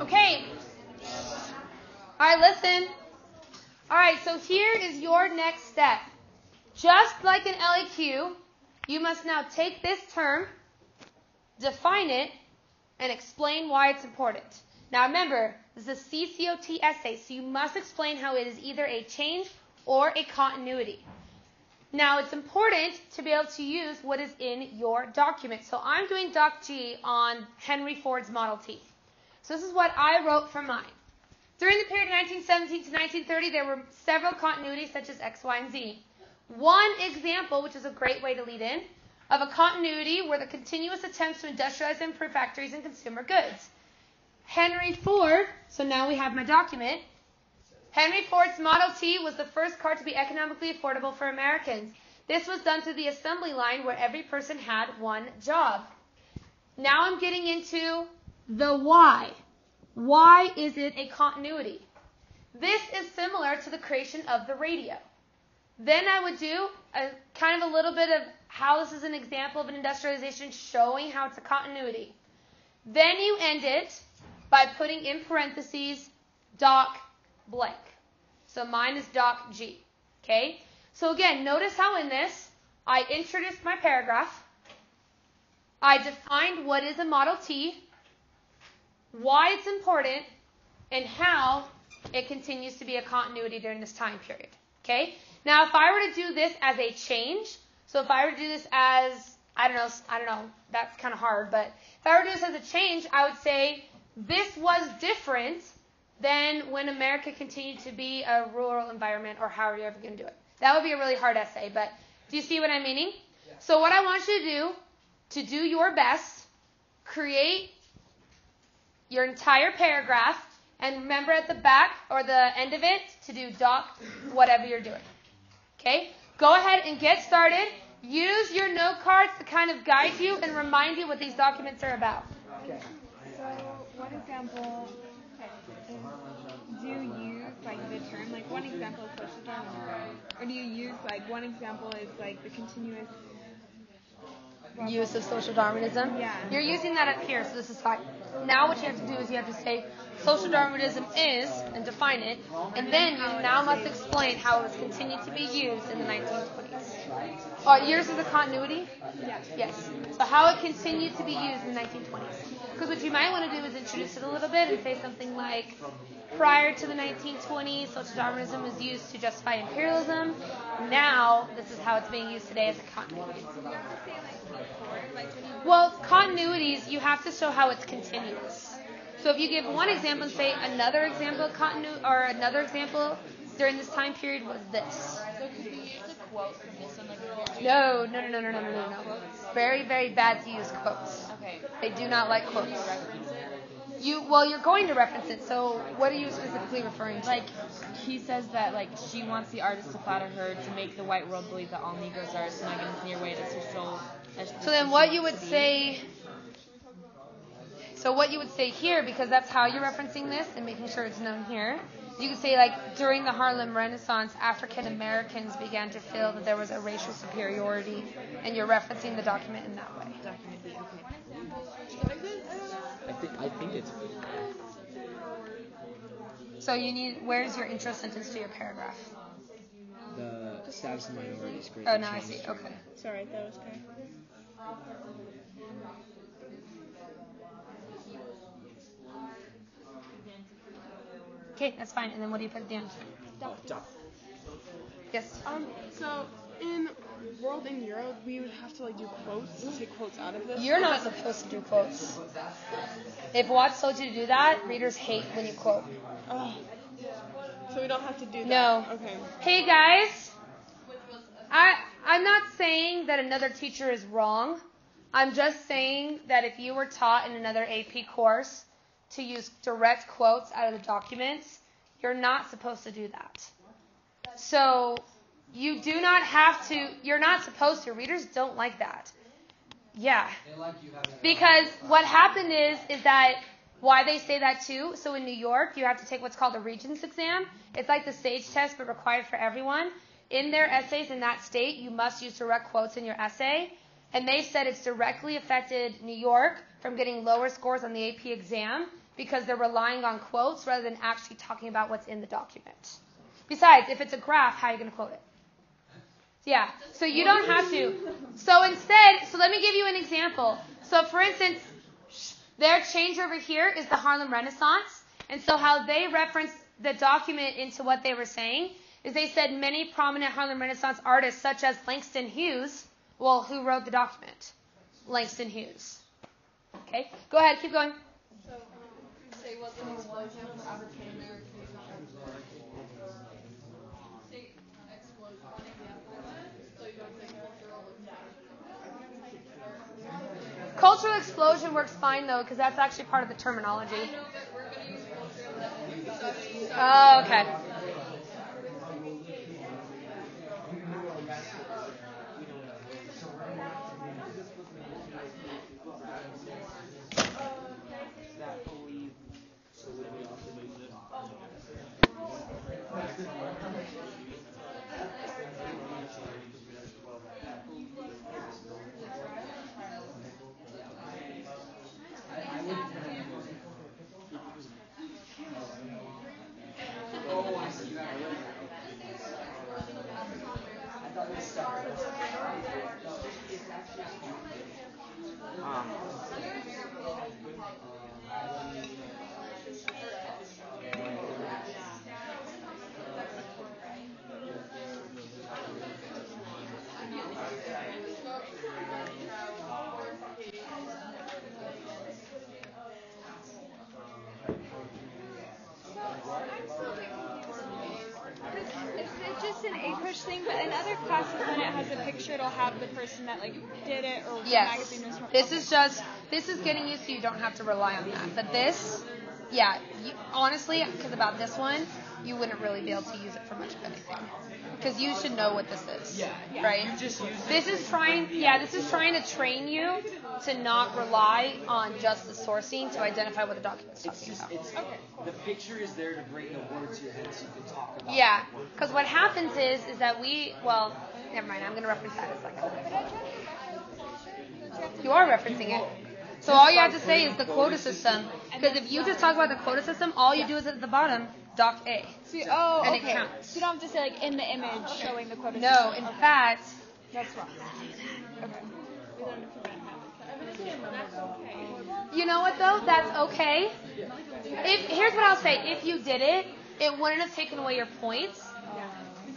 [SPEAKER 1] Okay. All listen. All right, so here is your next step. Just like an LEQ, you must now take this term, define it, and explain why it's important. Now remember, this is a CCOT essay, so you must explain how it is either a change or a continuity. Now it's important to be able to use what is in your document. So I'm doing Doc G on Henry Ford's Model T. So this is what I wrote for mine. During the period of 1917 to 1930, there were several continuities such as X, Y, and Z. One example, which is a great way to lead in, of a continuity were the continuous attempts to industrialize and improve factories and consumer goods. Henry Ford, so now we have my document. Henry Ford's Model T was the first car to be economically affordable for Americans. This was done through the assembly line where every person had one job. Now I'm getting into the why. Why is it a continuity? This is similar to the creation of the radio. Then I would do a kind of a little bit of how this is an example of an industrialization showing how it's a continuity. Then you end it by putting in parentheses doc blank. So mine is doc G. Okay? So again, notice how in this I introduced my paragraph. I defined what is a Model T, why it's important, and how it continues to be a continuity during this time period. Okay? Now, if I were to do this as a change, so if I were to do this as, I don't know, I don't know, that's kind of hard, but if I were to do this as a change, I would say this was different than when America continued to be a rural environment, or how are you ever going to do it? That would be a really hard essay, but do you see what I'm meaning?
[SPEAKER 5] Yeah.
[SPEAKER 1] So what I want you to do, to do your best, create your entire paragraph, and remember at the back or the end of it to do doc whatever you're doing. Okay? Go ahead and get started. Use your note cards to kind of guide you and remind you what these documents are about.
[SPEAKER 5] Okay.
[SPEAKER 9] So, what example Do you use like the term like one example is social Darwinism, or do you use like one example is like the continuous?
[SPEAKER 1] Use of social Darwinism.
[SPEAKER 9] Yeah.
[SPEAKER 1] You're using that up here, so this is fine. Now what you have to do is you have to say social Darwinism is and define it, and then you now must explain how it was continued to be used in the 1920s. Uh, years of the continuity?
[SPEAKER 9] Yes.
[SPEAKER 1] Yes. So how it continued to be used in the 1920s. Because what you might want to do is introduce it a little bit and say something like, prior to the 1920s, social Darwinism was used to justify imperialism. Now, this is how it's being used today as a continuity. Well, continuities, you have to show how it's continuous. So if you give one example and say another example of continu- or another example during this time period was this.
[SPEAKER 3] So could we use a quote from this one,
[SPEAKER 1] No, no, no, no, no, no, no, no. Very, very bad to use quotes.
[SPEAKER 3] Okay.
[SPEAKER 1] They do not like quotes.
[SPEAKER 3] you
[SPEAKER 1] well, you're going to reference it. So what are you specifically referring to?
[SPEAKER 10] Like he says that like she wants the artist to flatter her to make the white world believe that all Negroes are as clear way as her soul. As
[SPEAKER 1] So then what you would say So what you would say here because that's how you're referencing this and making sure it's known here. You could say like during the Harlem Renaissance African Americans began to feel that there was a racial superiority and you're referencing the document in that way.
[SPEAKER 2] I think I think it's
[SPEAKER 1] So you need where's your intro sentence to your paragraph?
[SPEAKER 2] the status of minorities.
[SPEAKER 1] Oh no, I see. Okay.
[SPEAKER 9] Sorry, that was okay.
[SPEAKER 1] Okay, that's fine. And then what do you put at the end?
[SPEAKER 2] Oh, doc.
[SPEAKER 1] Yes.
[SPEAKER 11] Um, so in World in Euro, we would have to like do quotes, take quotes out of this.
[SPEAKER 1] You're not supposed to do quotes. If Watts told you to do that, readers hate when you quote.
[SPEAKER 11] Oh. So we don't have to do that.
[SPEAKER 1] No.
[SPEAKER 11] Okay.
[SPEAKER 1] Hey guys, I I'm not saying that another teacher is wrong. I'm just saying that if you were taught in another AP course to use direct quotes out of the documents, you're not supposed to do that. So you do not have to. You're not supposed to. Readers don't like that. Yeah. Because what happened is is that why they say that too. So in New York, you have to take what's called a Regents exam. It's like the SAGE test, but required for everyone. In their essays in that state, you must use direct quotes in your essay. And they said it's directly affected New York from getting lower scores on the AP exam because they're relying on quotes rather than actually talking about what's in the document. Besides, if it's a graph, how are you going to quote it? Yeah. So you don't have to. So instead, so let me give you an example. So for instance, their change over here is the Harlem Renaissance. And so how they reference the document into what they were saying is they said many prominent Harlem Renaissance artists such as Langston Hughes, well, who wrote the document? Langston Hughes. Okay, go ahead, keep going.
[SPEAKER 3] So, um, say what's an explosion for African Americans. Say explosion. So you don't say cultural
[SPEAKER 1] explosion works fine though, because that's actually part of the terminology. Oh,
[SPEAKER 9] know, an APUSH thing, but in other classes when it has a picture, it'll have the person that like did it or the
[SPEAKER 1] Yes.
[SPEAKER 9] magazine was from.
[SPEAKER 1] This is just this is getting you so you don't have to rely on that. But this, yeah, you, honestly, because about this one, you wouldn't really be able to use it for much of anything. Because you should know what this is,
[SPEAKER 8] Yeah.
[SPEAKER 1] right?
[SPEAKER 8] You just use
[SPEAKER 1] This is trying, yeah, this is trying to train you to not rely on just the sourcing to identify what the document's
[SPEAKER 2] It's
[SPEAKER 1] talking
[SPEAKER 2] just
[SPEAKER 1] about.
[SPEAKER 2] it's the picture is there to bring the word to your head so you can talk about. It. Yeah,
[SPEAKER 1] because what happens is is that we well, never mind. I'm going to reference that in a second. You are referencing it. So all you have to say is the quota system. Because if you just talk about the quota system, all you do is at the bottom, doc A.
[SPEAKER 9] So, oh,
[SPEAKER 1] And it counts.
[SPEAKER 9] So you don't have to say like in the image showing the quota
[SPEAKER 1] No,
[SPEAKER 9] system.
[SPEAKER 1] in
[SPEAKER 9] Okay.
[SPEAKER 1] fact,
[SPEAKER 9] That's wrong. Okay.
[SPEAKER 1] You know what though? That's okay. If here's what I'll say: if you did it, it wouldn't have taken away your points.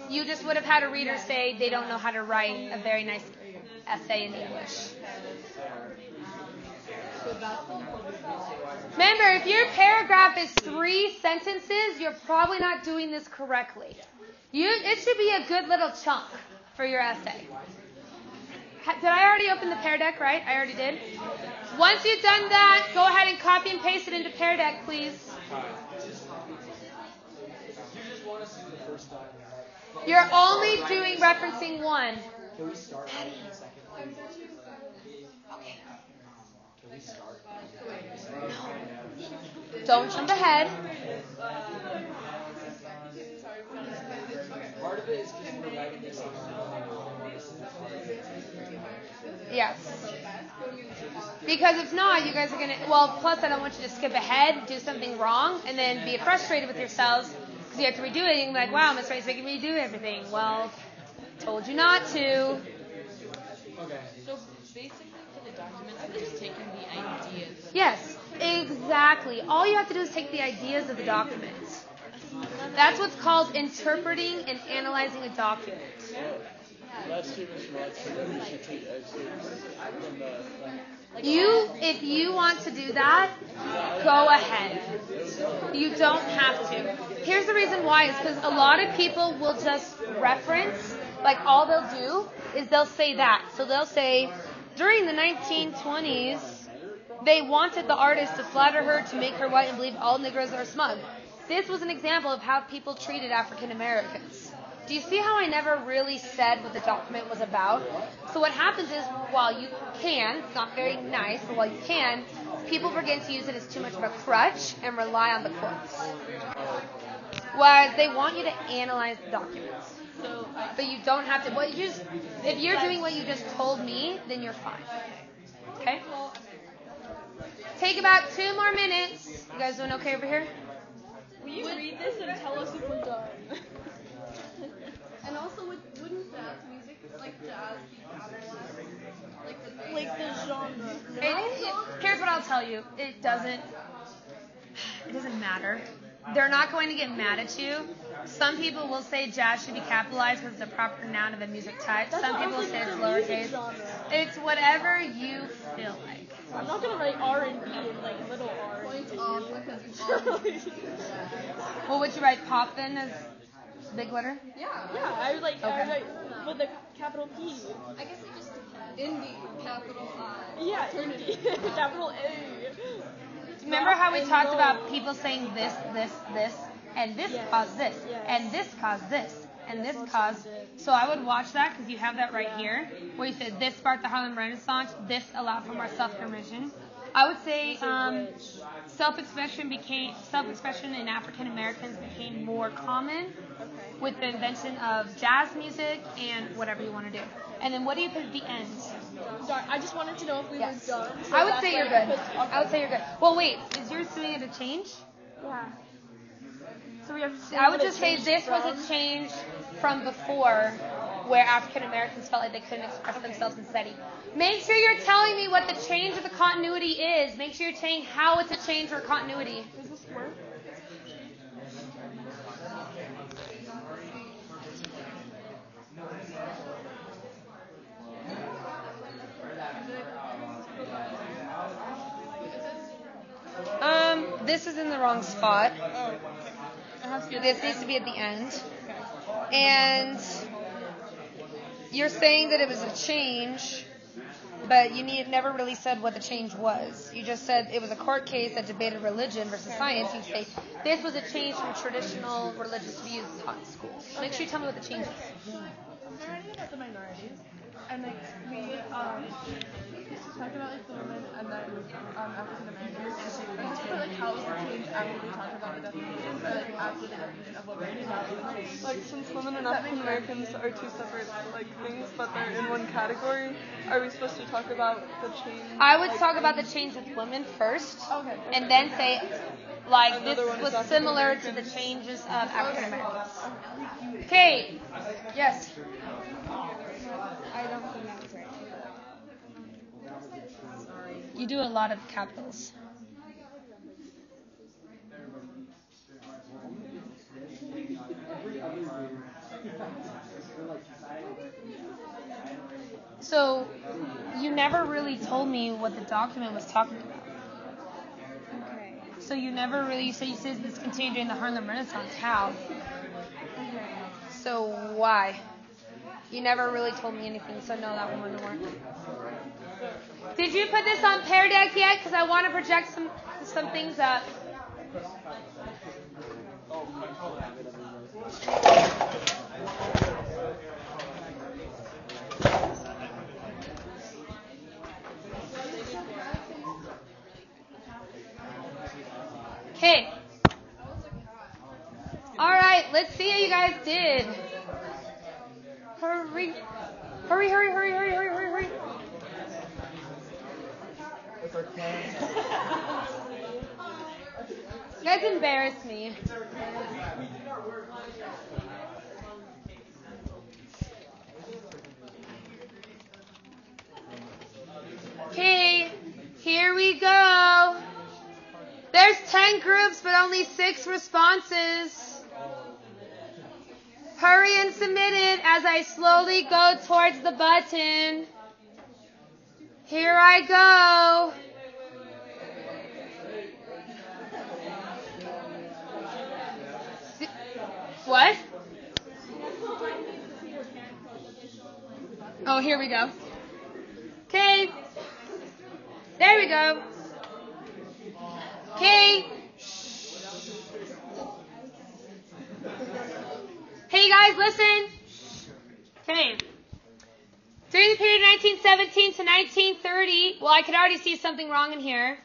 [SPEAKER 1] You just would have had a reader say they don't know how to write a very nice essay in English. Remember, if your paragraph is three sentences, you're probably not doing this correctly. You, it should be a good little chunk for your essay. Did I already open the Pear Deck, right? I already did. Once you've done that, go ahead and copy and paste it into Pear Deck, please. You're only doing referencing one.
[SPEAKER 2] Can we start in a second? Can we start?
[SPEAKER 1] Don't jump ahead.
[SPEAKER 2] Part of it is because we're writing this
[SPEAKER 1] Yes. Because if not, you guys are gonna. Well, plus I don't want you to skip ahead, do something wrong, and then be frustrated with yourselves because you have to redo it. And you're like, wow, Miss Wright's making me do everything. Well, told you not to.
[SPEAKER 10] So basically, for the document, I'm just taking the ideas.
[SPEAKER 1] Yes, exactly. All you have to do is take the ideas of the document. That's what's called interpreting and analyzing a document. You, if you want to do that, go ahead. You don't have to. Here's the reason why is because a lot of people will just reference, like all they'll do is they'll say that. So they'll say, during the 1920s, they wanted the artist to flatter her to make her white and believe all Negroes are smug. This was an example of how people treated African Americans. Do you see how I never really said what the document was about? So what happens is, while you can, it's not very nice, but while you can, people begin to use it as too much of a crutch and rely on the quotes. Whereas they want you to analyze the documents. But you don't have to. What you just, if you're doing what you just told me, then you're fine. Okay. Take about two more minutes. You guys doing okay over here?
[SPEAKER 11] Will you read this and tell us if we're done?
[SPEAKER 3] And also, would, wouldn't jazz music, like jazz, be categorized? Like the
[SPEAKER 11] like the genre.
[SPEAKER 1] It, it, here's what I'll tell you. It doesn't. It doesn't matter. They're not going to get mad at you. Some people will say jazz should be capitalized because it's a proper noun of a music type. Some people will say it's lowercase. It's whatever you feel like.
[SPEAKER 11] I'm not gonna write R and B in like little R.
[SPEAKER 3] points off because
[SPEAKER 1] What would you write? Pop then as big letter?
[SPEAKER 3] yeah,
[SPEAKER 11] Yeah, I would like I would
[SPEAKER 1] Okay.
[SPEAKER 11] write with the capital P.
[SPEAKER 3] I guess it just depends. Indie, capital I.
[SPEAKER 11] Yeah, eternity. capital A.
[SPEAKER 1] Remember how we talked about people saying this, this, this, and this
[SPEAKER 11] Yes.
[SPEAKER 1] caused this,
[SPEAKER 11] Yes.
[SPEAKER 1] and this caused this, and this caused. So I would watch that because you have that right here, where you said this sparked the Harlem Renaissance, this allowed for more self-permission. I would say um, self-expression became self-expression in African Americans became more common with the invention of jazz music and whatever you want to do. And then what do you put at the end?
[SPEAKER 11] Sorry, I just wanted to know if we
[SPEAKER 1] Yes.
[SPEAKER 11] were done. so
[SPEAKER 1] I would say you're
[SPEAKER 11] I
[SPEAKER 1] good.
[SPEAKER 11] put-
[SPEAKER 1] I would say you're good. Well, wait, is yours doing it a change?
[SPEAKER 11] Yeah. So we have.
[SPEAKER 1] I would just say this was a change from before where African Americans felt like they couldn't express themselves in SETI. Make sure you're telling me what the change of the continuity is. Make sure you're saying how it's a change for continuity.
[SPEAKER 11] Does this work?
[SPEAKER 1] Um, this is in the wrong spot.
[SPEAKER 11] Oh. It has to be.
[SPEAKER 1] This needs to be at the end. And you're saying that it was a change, but you need, never really said what the change was. You just said it was a court case that debated religion versus science. You say this was a change from traditional religious views taught in schools. Make sure you tell me what the change is.
[SPEAKER 11] About the minorities, and like we um, talked about like the women and then um, African Americans. I just put like how was the change after they talked about the definition, or like after the definition of what race is.
[SPEAKER 12] Like since women and African Americans are two separate like things, but they're in one category, are we supposed to talk about the change?
[SPEAKER 1] I would
[SPEAKER 12] like,
[SPEAKER 1] talk about the change with women first,
[SPEAKER 12] Okay.
[SPEAKER 1] and then say, like, this
[SPEAKER 12] Another one is
[SPEAKER 1] was
[SPEAKER 12] African
[SPEAKER 1] similar to the changes of African Americans. Okay. Yes.
[SPEAKER 9] I don't think that was right.
[SPEAKER 1] You do a lot of capitals. So, you never really told me what the document was talking about.
[SPEAKER 9] Okay.
[SPEAKER 1] So you never really. So you said this continued during the Harlem Renaissance. How?
[SPEAKER 9] Okay.
[SPEAKER 1] So why? You never really told me anything. So no, that one wouldn't work. Did you put this on Pear Deck yet? Because I want to project some some things up. Okay. All right, let's see how you guys did. Hurry. Hurry, hurry, hurry, hurry, hurry, hurry, hurry. You guys embarrass me. Okay, here we go. There's 10 groups, but only six responses. Hurry and submit it as I slowly go towards the button. Here I go. What? Oh, here we go. Okay. There we go. Okay. Hey guys, listen. Okay. During the period 1917 to 1930, well, I could already see something wrong in here.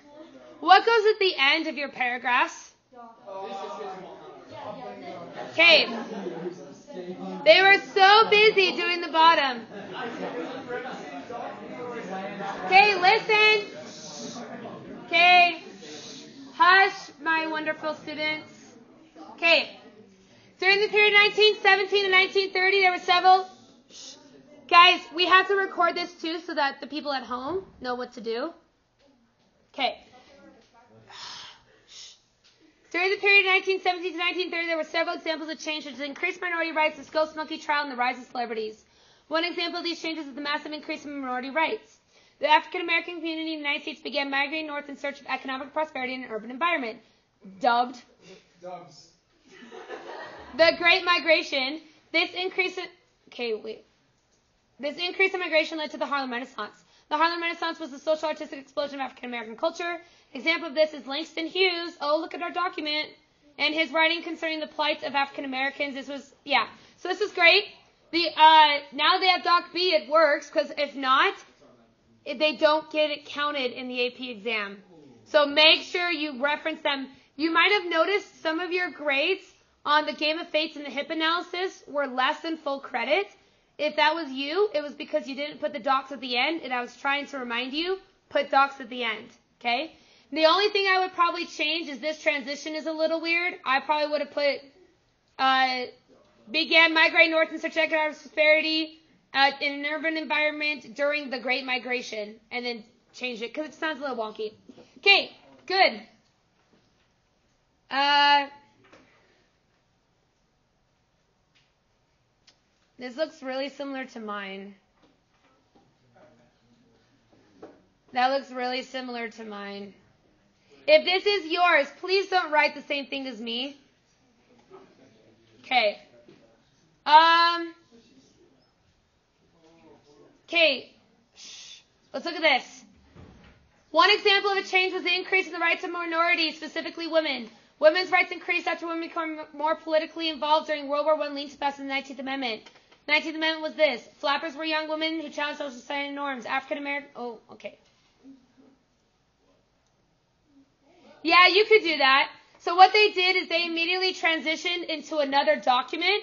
[SPEAKER 1] What goes at the end of your paragraphs? Okay. They were so busy doing the bottom. Okay, listen. Okay. Hush, my wonderful students. Okay. During the period 1917 to 1930, there were several. Guys, we have to record this too so that the people at home know what to do. Okay. During the period 1917 to 1930, there were several examples of change which increased minority rights, the Scopes Monkey trial, and the rise of celebrities. One example of these changes is the massive increase in minority rights. The African American community in the United States began migrating north in search of economic prosperity in an urban environment. Dubbed
[SPEAKER 7] Dubs.
[SPEAKER 1] the Great Migration. This increase in okay, wait. This increase in migration led to the Harlem Renaissance. The Harlem Renaissance was the social artistic explosion of African American culture. Example of this is Langston Hughes. Oh, look at our document. And his writing concerning the plight of African Americans. This was, yeah. So this is great. The, uh, now they have Doc B, it works, because if not, they don't get it counted in the AP exam. So make sure you reference them. You might have noticed some of your grades on the Game of Fates and the HIPP analysis were less than full credit. If that was you, it was because you didn't put the docs at the end, and I was trying to remind you, put docs at the end. Okay? The only thing I would probably change is this transition is a little weird. I probably would have put uh, began migrating north in search economic prosperity uh, in an urban environment during the Great Migration, and then change it because it sounds a little wonky. Okay, good. Uh, this looks really similar to mine. That looks really similar to mine. If this is yours, please don't write the same thing as me. Okay. Um. Okay. Let's look at this. One example of a change was the increase in the rights of minorities, specifically women. Women's rights increased after women became more politically involved during World War I, leading to pass the 19th Amendment. 19th Amendment was this. Flappers were young women who challenged social society norms. African American. Oh, okay. Yeah, you could do that. So what they did is they immediately transitioned into another document.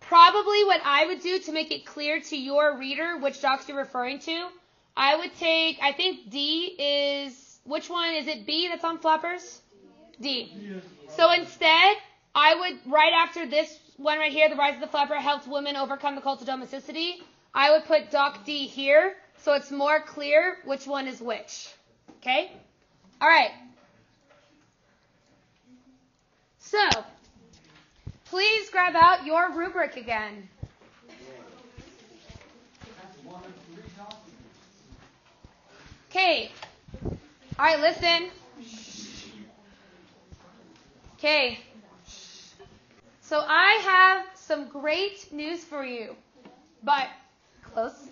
[SPEAKER 1] Probably what I would do to make it clear to your reader which docs you're referring to, I would take, I think D is, which one? Is it B that's on flappers? D. So instead, I would, right after this one right here, the rise of the flapper helped women overcome the cult of domesticity, I would put doc D here so it's more clear which one is which. Okay? All right. So, please grab out your rubric again. Okay. All right, listen. Okay. So I have some great news for you. But, close.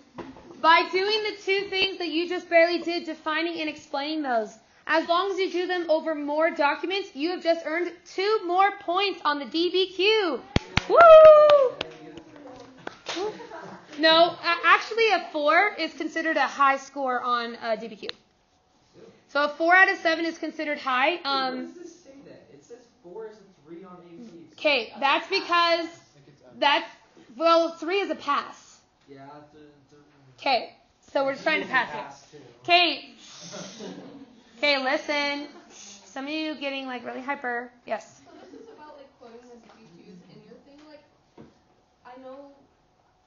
[SPEAKER 1] By doing the two things that you just barely did, defining and explaining those, as long as you do them over more documents, you have just earned two more points on the DBQ. Woo! No, actually, a four is considered a high score on uh, DBQ. So a four out of seven is considered high. Um,
[SPEAKER 2] Where does this say that? It says four is a three on APs.
[SPEAKER 1] Okay, that's because that's well, three is a pass.
[SPEAKER 2] Yeah.
[SPEAKER 1] Okay, so we're just trying to pass it. Okay. Okay, listen. Some of you getting like really hyper. Yes.
[SPEAKER 3] So this is about like quoting the DBQs in your thing. Like, I know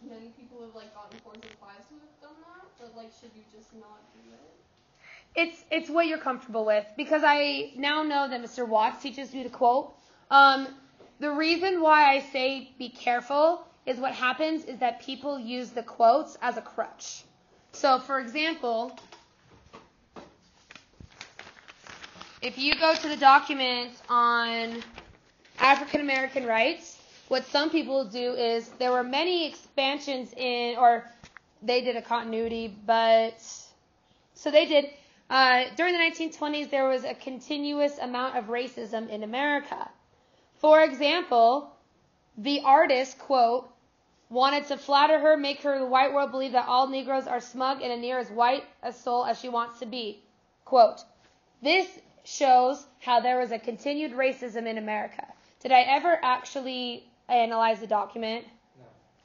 [SPEAKER 3] many people have like gotten fours and fives who have done that, but like, should you just not do it?
[SPEAKER 1] It's it's what you're comfortable with because I now know that Mr. Watts teaches you to quote. Um, the reason why I say be careful is what happens is that people use the quotes as a crutch. So, for example, if you go to the document on African American rights, what some people do is there were many expansions in, or they did a continuity, but so they did. Uh, during the 1920s, there was a continuous amount of racism in America. For example, the artist, quote, wanted to flatter her, make her the white world believe that all Negroes are smug and a near as white a soul as she wants to be. Quote, this shows how there was a continued racism in America. Did I ever actually analyze the document?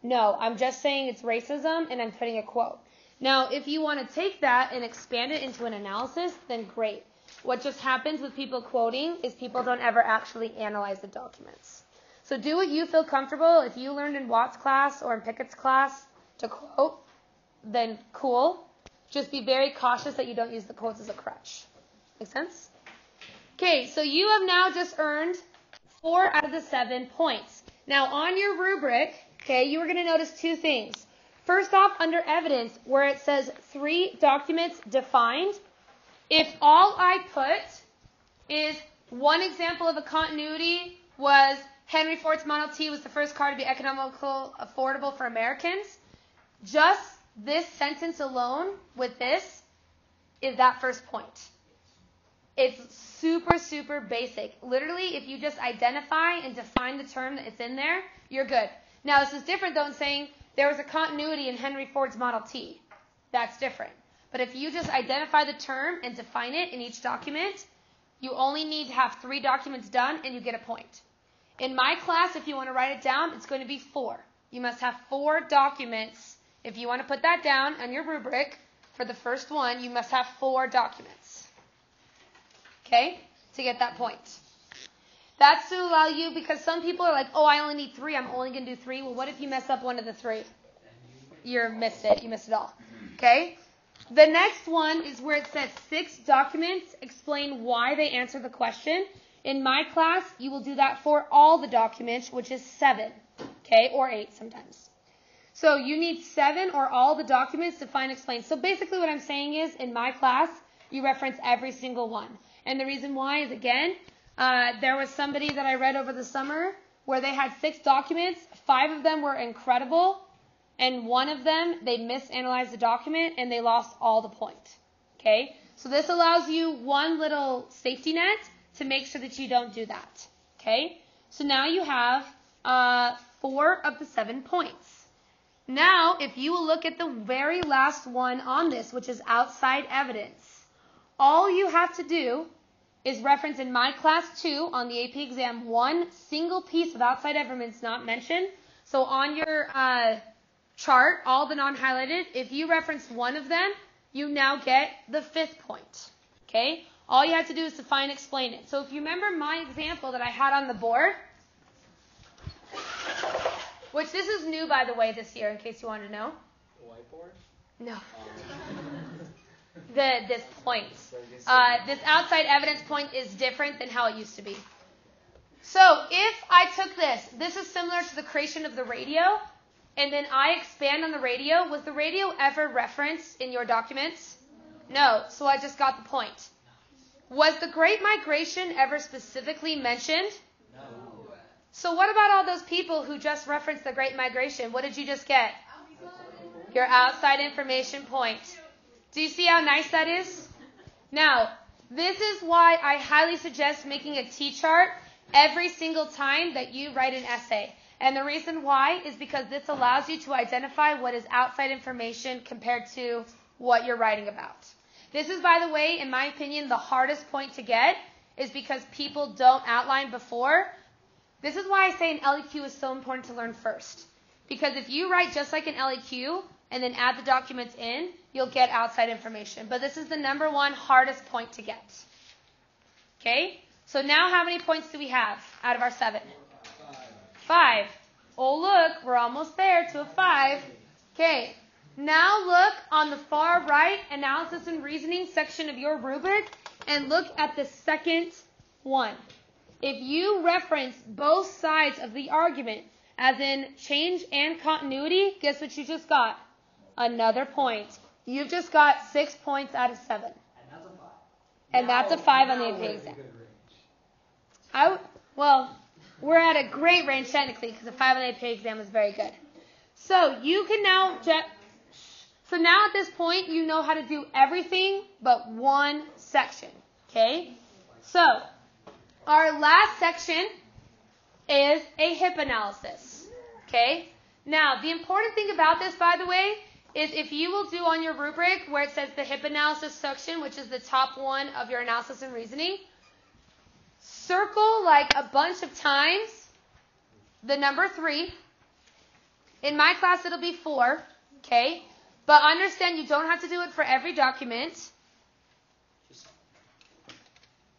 [SPEAKER 1] No. No, I'm just saying it's racism and I'm putting a quote. Now, if you want to take that and expand it into an analysis, then great. What just happens with people quoting is people don't ever actually analyze the documents. So do what you feel comfortable. If you learned in Watt's class or in Pickett's class to quote, then cool. Just be very cautious that you don't use the quotes as a crutch. Make sense? Okay, so you have now just earned four out of the seven points. Now on your rubric, okay, you are going to notice two things. First off, under evidence, where it says three documents defined, if all I put is one example of a continuity was Henry Ford's Model T was the first car to be economical, affordable for Americans, just this sentence alone with this is that first point. It's super, super basic. Literally, if you just identify and define the term that it's in there, you're good. Now, this is different though in saying there was a continuity in Henry Ford's Model T. That's different. But if you just identify the term and define it in each document, you only need to have three documents done and you get a point. In my class, if you want to write it down, it's going to be four. You must have four documents. If you want to put that down on your rubric for the first one, you must have four documents. Okay? To get that point. That's to allow you, because some people are like, oh, I only need three. I'm only going to do three. Well, what if you mess up one of the three? You missed it. You missed it all. Mm-hmm. Okay? The next one is where it says six documents explain why they answer the question. In my class, you will do that for all the documents, which is seven. Okay? Or eight sometimes. So you need seven or all the documents to find explain. So basically what I'm saying is, in my class, you reference every single one. And the reason why is, again, uh, there was somebody that I read over the summer where they had six documents. Five of them were incredible, and one of them they misanalyzed the document and they lost all the point. Okay, so this allows you one little safety net to make sure that you don't do that. Okay, so now you have uh, four of the seven points. Now, if you will look at the very last one on this, which is outside evidence, all you have to do is reference in my class 2 on the AP exam one single piece of outside evidence not mentioned. So on your uh, chart, all the non-highlighted, if you reference one of them, you now get the fifth point. Okay? All you have to do is define and explain it. So if you remember my example that I had on the board, which this is new, by the way, this year, in case you wanted to know.
[SPEAKER 2] Whiteboard?
[SPEAKER 1] No. the this point. Uh, this outside evidence point is different than how it used to be. So if I took this, this is similar to the creation of the radio, and then I expand on the radio. Was the radio ever referenced in your documents? No. So I just got the point. Was the Great Migration ever specifically mentioned?
[SPEAKER 2] No.
[SPEAKER 1] So what about all those people who just referenced the Great Migration? What did you just get? Your outside information point. Do you see how nice that is? Now, this is why I highly suggest making a T-chart every single time that you write an essay. And the reason why is because this allows you to identify what is outside information compared to what you're writing about. This is, by the way, in my opinion, the hardest point to get is because people don't outline before. This is why I say an LEQ is so important to learn first. Because if you write just like an LEQ and then add the documents in, you'll get outside information. But this is the number one hardest point to get. Okay? So now how many points do we have out of our seven? Five. Oh, look, we're almost there to a five. Okay. Now look on the far right, analysis and reasoning section of your rubric, and look at the second one. If you reference both sides of the argument, as in change and continuity, guess what you just got? Another point. You've just got six points out of seven. And that's a five And that's a five on the AP exam. I, well, we're at a great range technically because the five on the AP exam is very good. So you can now, so now at this point you know how to do everything but one section. Okay? So, our last section is a HIPP analysis. Okay? Now, the important thing about this, by the way, is if you will do on your rubric where it says the HIPP analysis section, which is the top one of your analysis and reasoning, circle like a bunch of times the number three. In my class, it'll be four. Okay? But understand you don't have to do it for every document.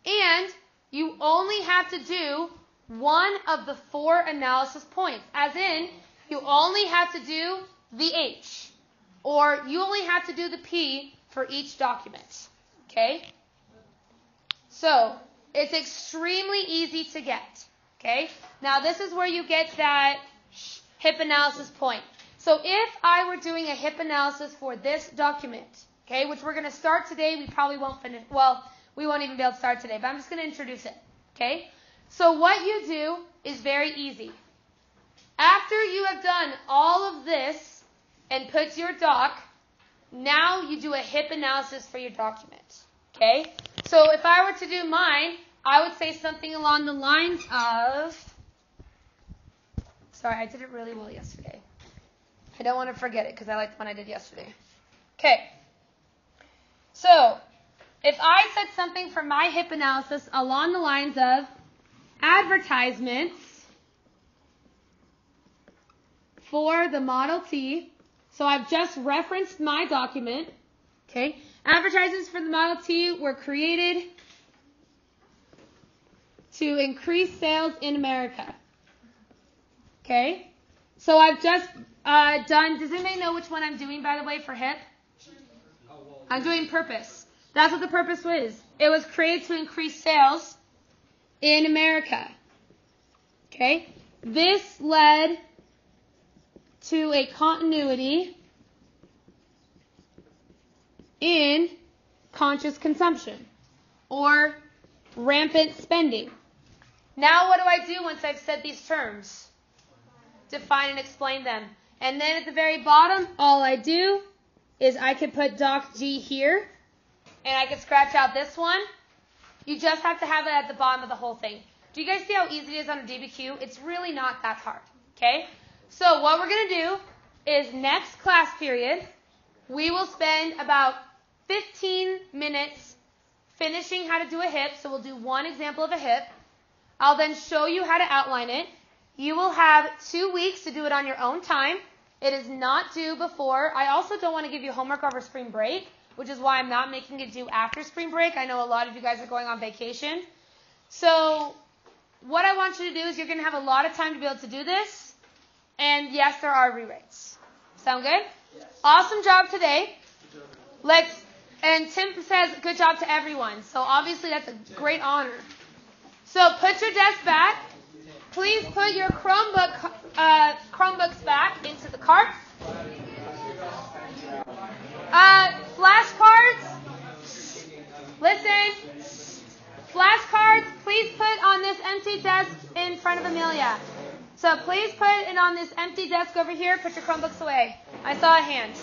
[SPEAKER 1] And you only have to do one of the four analysis points. As in, you only have to do the H. Or you only have to do the P for each document. Okay? So, it's extremely easy to get. Okay? Now, this is where you get that HIPP analysis point. So, if I were doing a HIPP analysis for this document, okay, which we're going to start today, we probably won't finish. Well, we won't even be able to start today, but I'm just going to introduce it. Okay? So, what you do is very easy. After you have done all of this and put your doc, now you do a HIPP analysis for your document. Okay? So if I were to do mine, I would say something along the lines of. Sorry, I did it really well yesterday. I don't want to forget it because I liked the one I did yesterday. Okay. So, if I said something for my HIPP analysis along the lines of advertisements for the Model T, so I've just referenced my document. Okay. Advertisements for the Model T were created to increase sales in America. Okay? So I've just uh, done, does anybody know which one I'm doing, by the way, for HIPP? I'm doing purpose. That's what the purpose was. It was created to increase sales in America. Okay? This led to a continuity in conscious consumption or rampant spending. Now, what do I do once I've said these terms? Define and explain them. And then at the very bottom, all I do is I could put doc G here, and I could scratch out this one. You just have to have it at the bottom of the whole thing. Do you guys see how easy it is on a DBQ? It's really not that hard. Okay? So what we're going to do is next class period, we will spend about 15 minutes finishing how to do a HIPP. So we'll do one example of a HIPP. I'll then show you how to outline it. You will have two weeks to do it on your own time. It is not due before. I also don't want to give you homework over spring break, which is why I'm not making it due after spring break. I know a lot of you guys are going on vacation. So what I want you to do is you're going to have a lot of time to be able to do this. And yes, there are rewrites. Sound good? Yes. Awesome job today. Let's, and Tim says good job to everyone. So obviously that's a great honor. So put your desk back. Please put your Chromebook, uh, Chromebooks back into the carts. Uh, flashcards. Listen. Flashcards, please put on this empty desk in front of Amelia. So please put it on this empty desk over here. Put your Chromebooks away. I saw a hand.